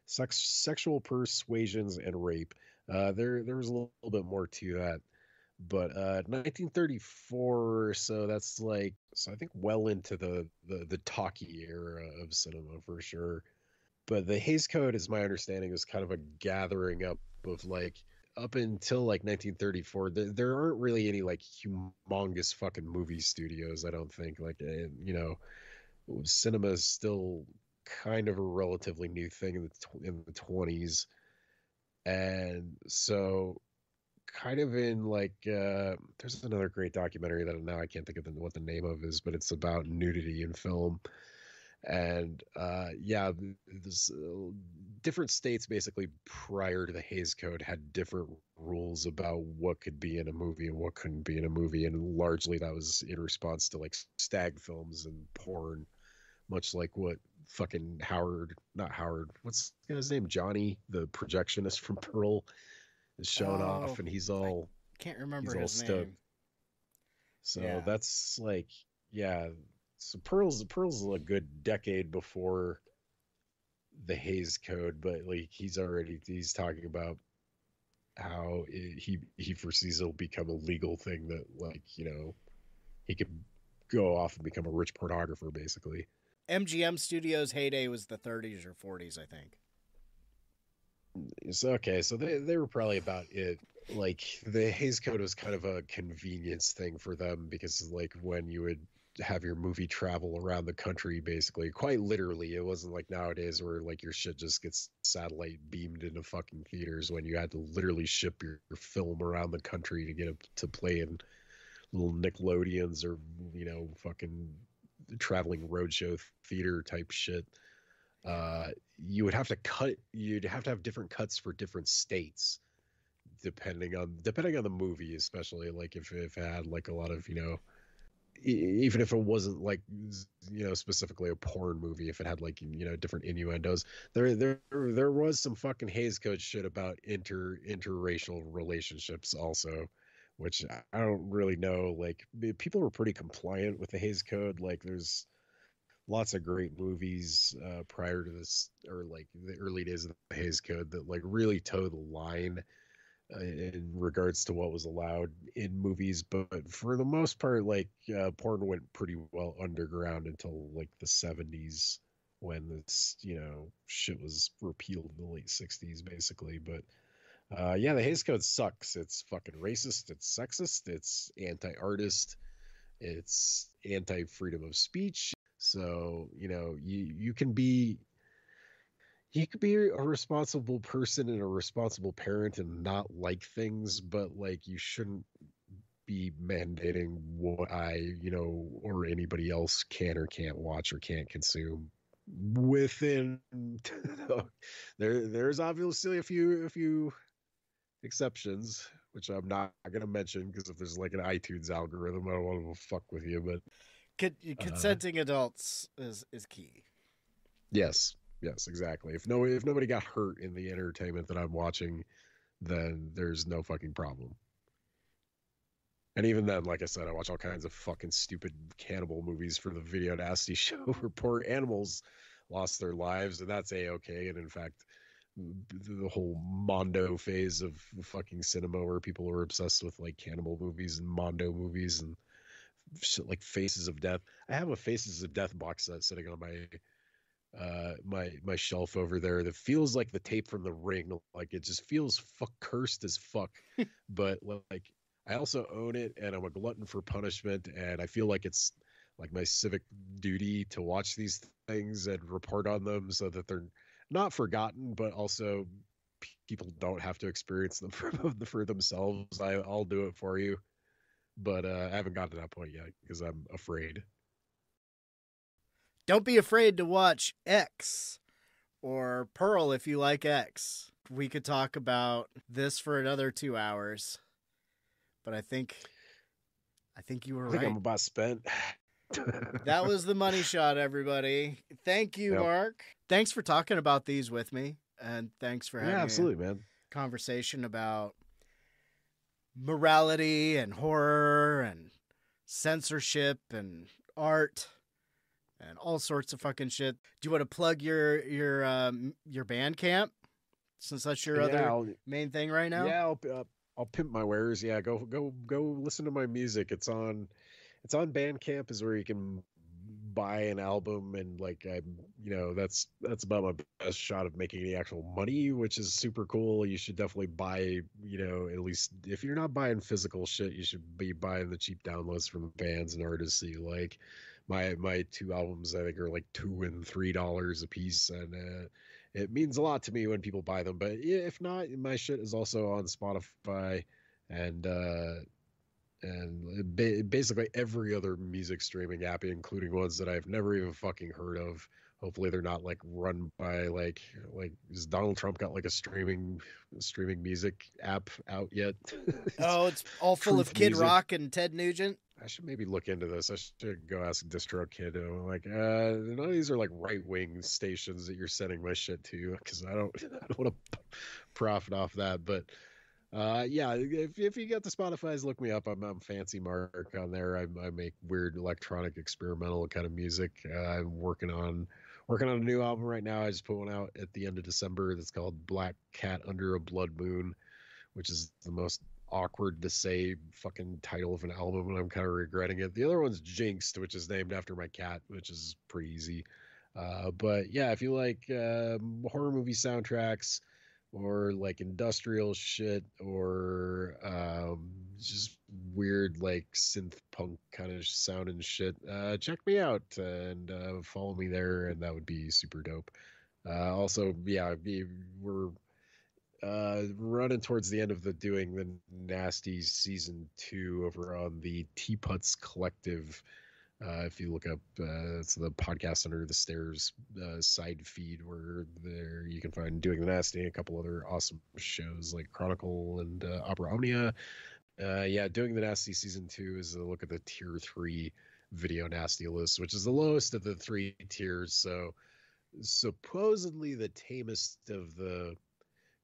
sex, sexual persuasions and rape uh, there there was a little, bit more to that, but uh, 1934. So that's like so I think well into the the the talkie era of cinema for sure. But the Hays Code, as my understanding, is kind of a gathering up of like up until like 1934. There, there aren't really any like humongous fucking movie studios. I don't think like uh, you know, cinema is still kind of a relatively new thing in the tw- in the 20s and so kind of in like uh there's another great documentary that now i can't think of the, what the name of is but it's about nudity in film and uh yeah this uh, different states basically prior to the Hays code had different rules about what could be in a movie and what couldn't be in a movie and largely that was in response to like stag films and porn much like what fucking Howard, not Howard, what's his name? Johnny, the projectionist from Pearl, is showing Oh, off, and he's all I Can't remember he's all his stoked. name. so Yeah. that's like, yeah. So Pearl's Pearl's a good decade before the Hays Code, but like he's already he's talking about how it, he he foresees it'll become a legal thing that like you know he could go off and become a rich pornographer basically. MGM Studios' heyday was the 30s or 40s, I think. So okay, so they they were probably about it. Like the Hays Code was kind of a convenience thing for them because like when you would have your movie travel around the country, basically, quite literally, it wasn't like nowadays where like your shit just gets satellite beamed into fucking theaters when you had to literally ship your, your film around the country to get it to play in little Nickelodeons or you know fucking traveling roadshow theater type shit. Uh, you would have to cut you'd have to have different cuts for different states depending on depending on the movie especially like if, if it had like a lot of you know even if it wasn't like you know specifically a porn movie if it had like you know different innuendos there there there was some fucking Hays Code shit about inter interracial relationships also which I- don't really know like people were pretty compliant with the Hays Code like there's lots of great movies uh, prior to this or like the early days of the Hayes Code that like really toe the line in regards to what was allowed in movies but for the most part like uh, porn went pretty well underground until like the 70s when this you know shit was repealed in the late 60s basically. But uh, yeah the Hays Code sucks. It's fucking racist. It's sexist. It's anti-artist. It's anti-freedom of speech. So, you know, you you can be you could be a responsible person and a responsible parent and not like things, but like you shouldn't be mandating what I, you know, or anybody else can or can't watch or can't consume within <laughs> there there's obviously a few a few exceptions which i'm not going to mention because if there's like an itunes algorithm i don't want to fuck with you but Con- uh consenting adults is is key. yes yes exactly. If no if nobody got hurt in the entertainment that i'm watching then there's no fucking problem. And even then like i said i watch all kinds of fucking stupid cannibal movies for the video nasty <laughs> show where poor animals lost their lives and that's a-okay. And in fact the whole mondo phase of fucking cinema where people are obsessed with like cannibal movies and mondo movies and shit like faces of death. I have a faces of death box set sitting on my uh my my shelf over there that feels like the tape from the ring like it just feels fuck cursed as fuck. <laughs> But like i also own it and i'm a glutton for punishment and i feel like it's like my civic duty to watch these things and report on them so that they're not forgotten but also people don't have to experience them <laughs> for, for themselves. I, i'll do it for you. But uh, i haven't gotten to that point yet because i'm afraid Don't be afraid to watch X or Pearl if you like X. We could talk about this for another two hours, but I think, I think you were i think right. i'm about spent that <laughs> was the money shot, everybody. Thank you, Yep. Mark. Thanks for talking about these with me, and thanks for having yeah a absolutely man conversation about morality and horror and censorship and art and all sorts of fucking shit. Do you want to plug your your um, your Bandcamp since that's your yeah, other I'll, main thing right now? Yeah, I'll, uh, I'll pimp my wares. Yeah, go go go listen to my music. It's on it's on Bandcamp is where you can buy an album and like I'm you know that's that's about my best shot of making any actual money, which is super cool. You should definitely buy, you know, at least if you're not buying physical shit, you should be buying the cheap downloads from bands and artists that you like. My my two albums I think are like two and three dollars a piece and uh it means a lot to me when people buy them. But if not, my shit is also on Spotify and uh and ba- basically every other music streaming app, including ones that I've never even fucking heard of. Hopefully, they're not like run by like like is Donald Trump got like a streaming streaming music app out yet? <laughs> Oh, it's all full of Kid Music. Rock and Ted Nugent. I should maybe look into this. I should go ask DistroKid. I'm like, uh, none of these are like right wing stations that you're sending my shit to because I don't, <laughs> I don't want to profit off that. But uh, yeah, if if you got the Spotify's, look me up. I'm, I'm Fancy Mark on there. I, I make weird electronic experimental kind of music. Uh, I'm working on working on a new album right now. I just put one out at the end of December. That's called Black Cat Under a Blood Moon, which is the most awkward to say fucking title of an album and I'm kind of regretting it. The other one's Jinxed, which is named after my cat, which is pretty easy. Uh, but yeah, if you like um, horror movie soundtracks or like industrial shit or um, just weird like synth punk kind of sounding shit, uh, check me out and uh, follow me there, and that would be super dope. Uh, also, yeah, we're uh running towards the end of the doing the nasty season two over on the teapots collective uh if you look up uh it's the podcast under the stairs uh side feed where there you can find doing the nasty a couple other awesome shows like chronicle and uh, opera omnia. Uh yeah doing the nasty season two is a look at the tier three video nasty list which is the lowest of the three tiers. So supposedly the tamest of the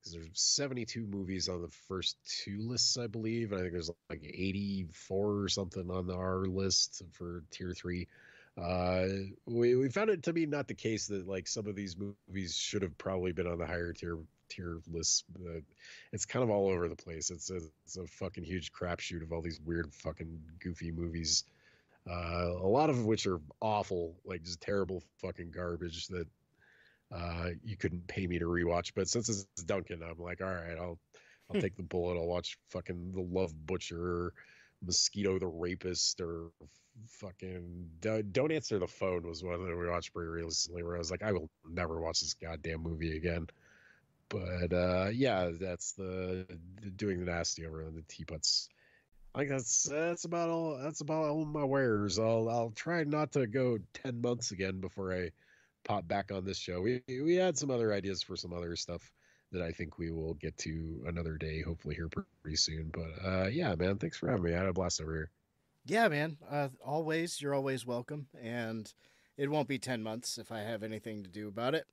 because there's 72 movies on the first two lists, I believe. And I think there's like 84 or something on our list for tier three. Uh, we we found it to be not the case that like some of these movies should have probably been on the higher tier tier lists. It's kind of all over the place. It's a it's a fucking huge crapshoot of all these weird fucking goofy movies. Uh, a lot of which are awful, like just terrible fucking garbage that uh, you couldn't pay me to rewatch. But since it's Duncan, I'm like, all right, I'll I'll take the bullet. I'll watch fucking The Love Butcher, or Mosquito the Rapist, or fucking Don't Answer the Phone was one that we watched pretty recently. Where I was like, I will never watch this goddamn movie again. But uh, yeah, that's the, the doing the nasty over on the teapots I that's that's about all. That's about all my wares. I'll I'll try not to go ten months again before I pop back on this show. We we had some other ideas for some other stuff that I think we will get to another day, hopefully here pretty soon. But uh, yeah, man, thanks for having me. I had a blast over here. Yeah, man. Uh, always, you're always welcome, and it won't be ten months if I have anything to do about it.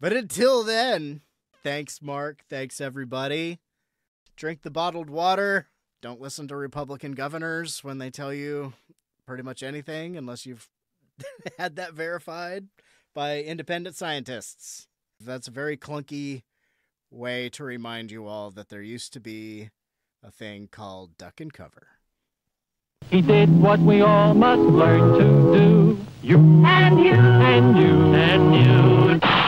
But until then, thanks, Mark. Thanks, everybody. Drink the bottled water. Don't listen to Republican governors when they tell you pretty much anything unless you've <laughs> had that verified by independent scientists. That's a very clunky way to remind you all that there used to be a thing called duck and cover. He did what we all must learn to do. You and you and you and you. Duck.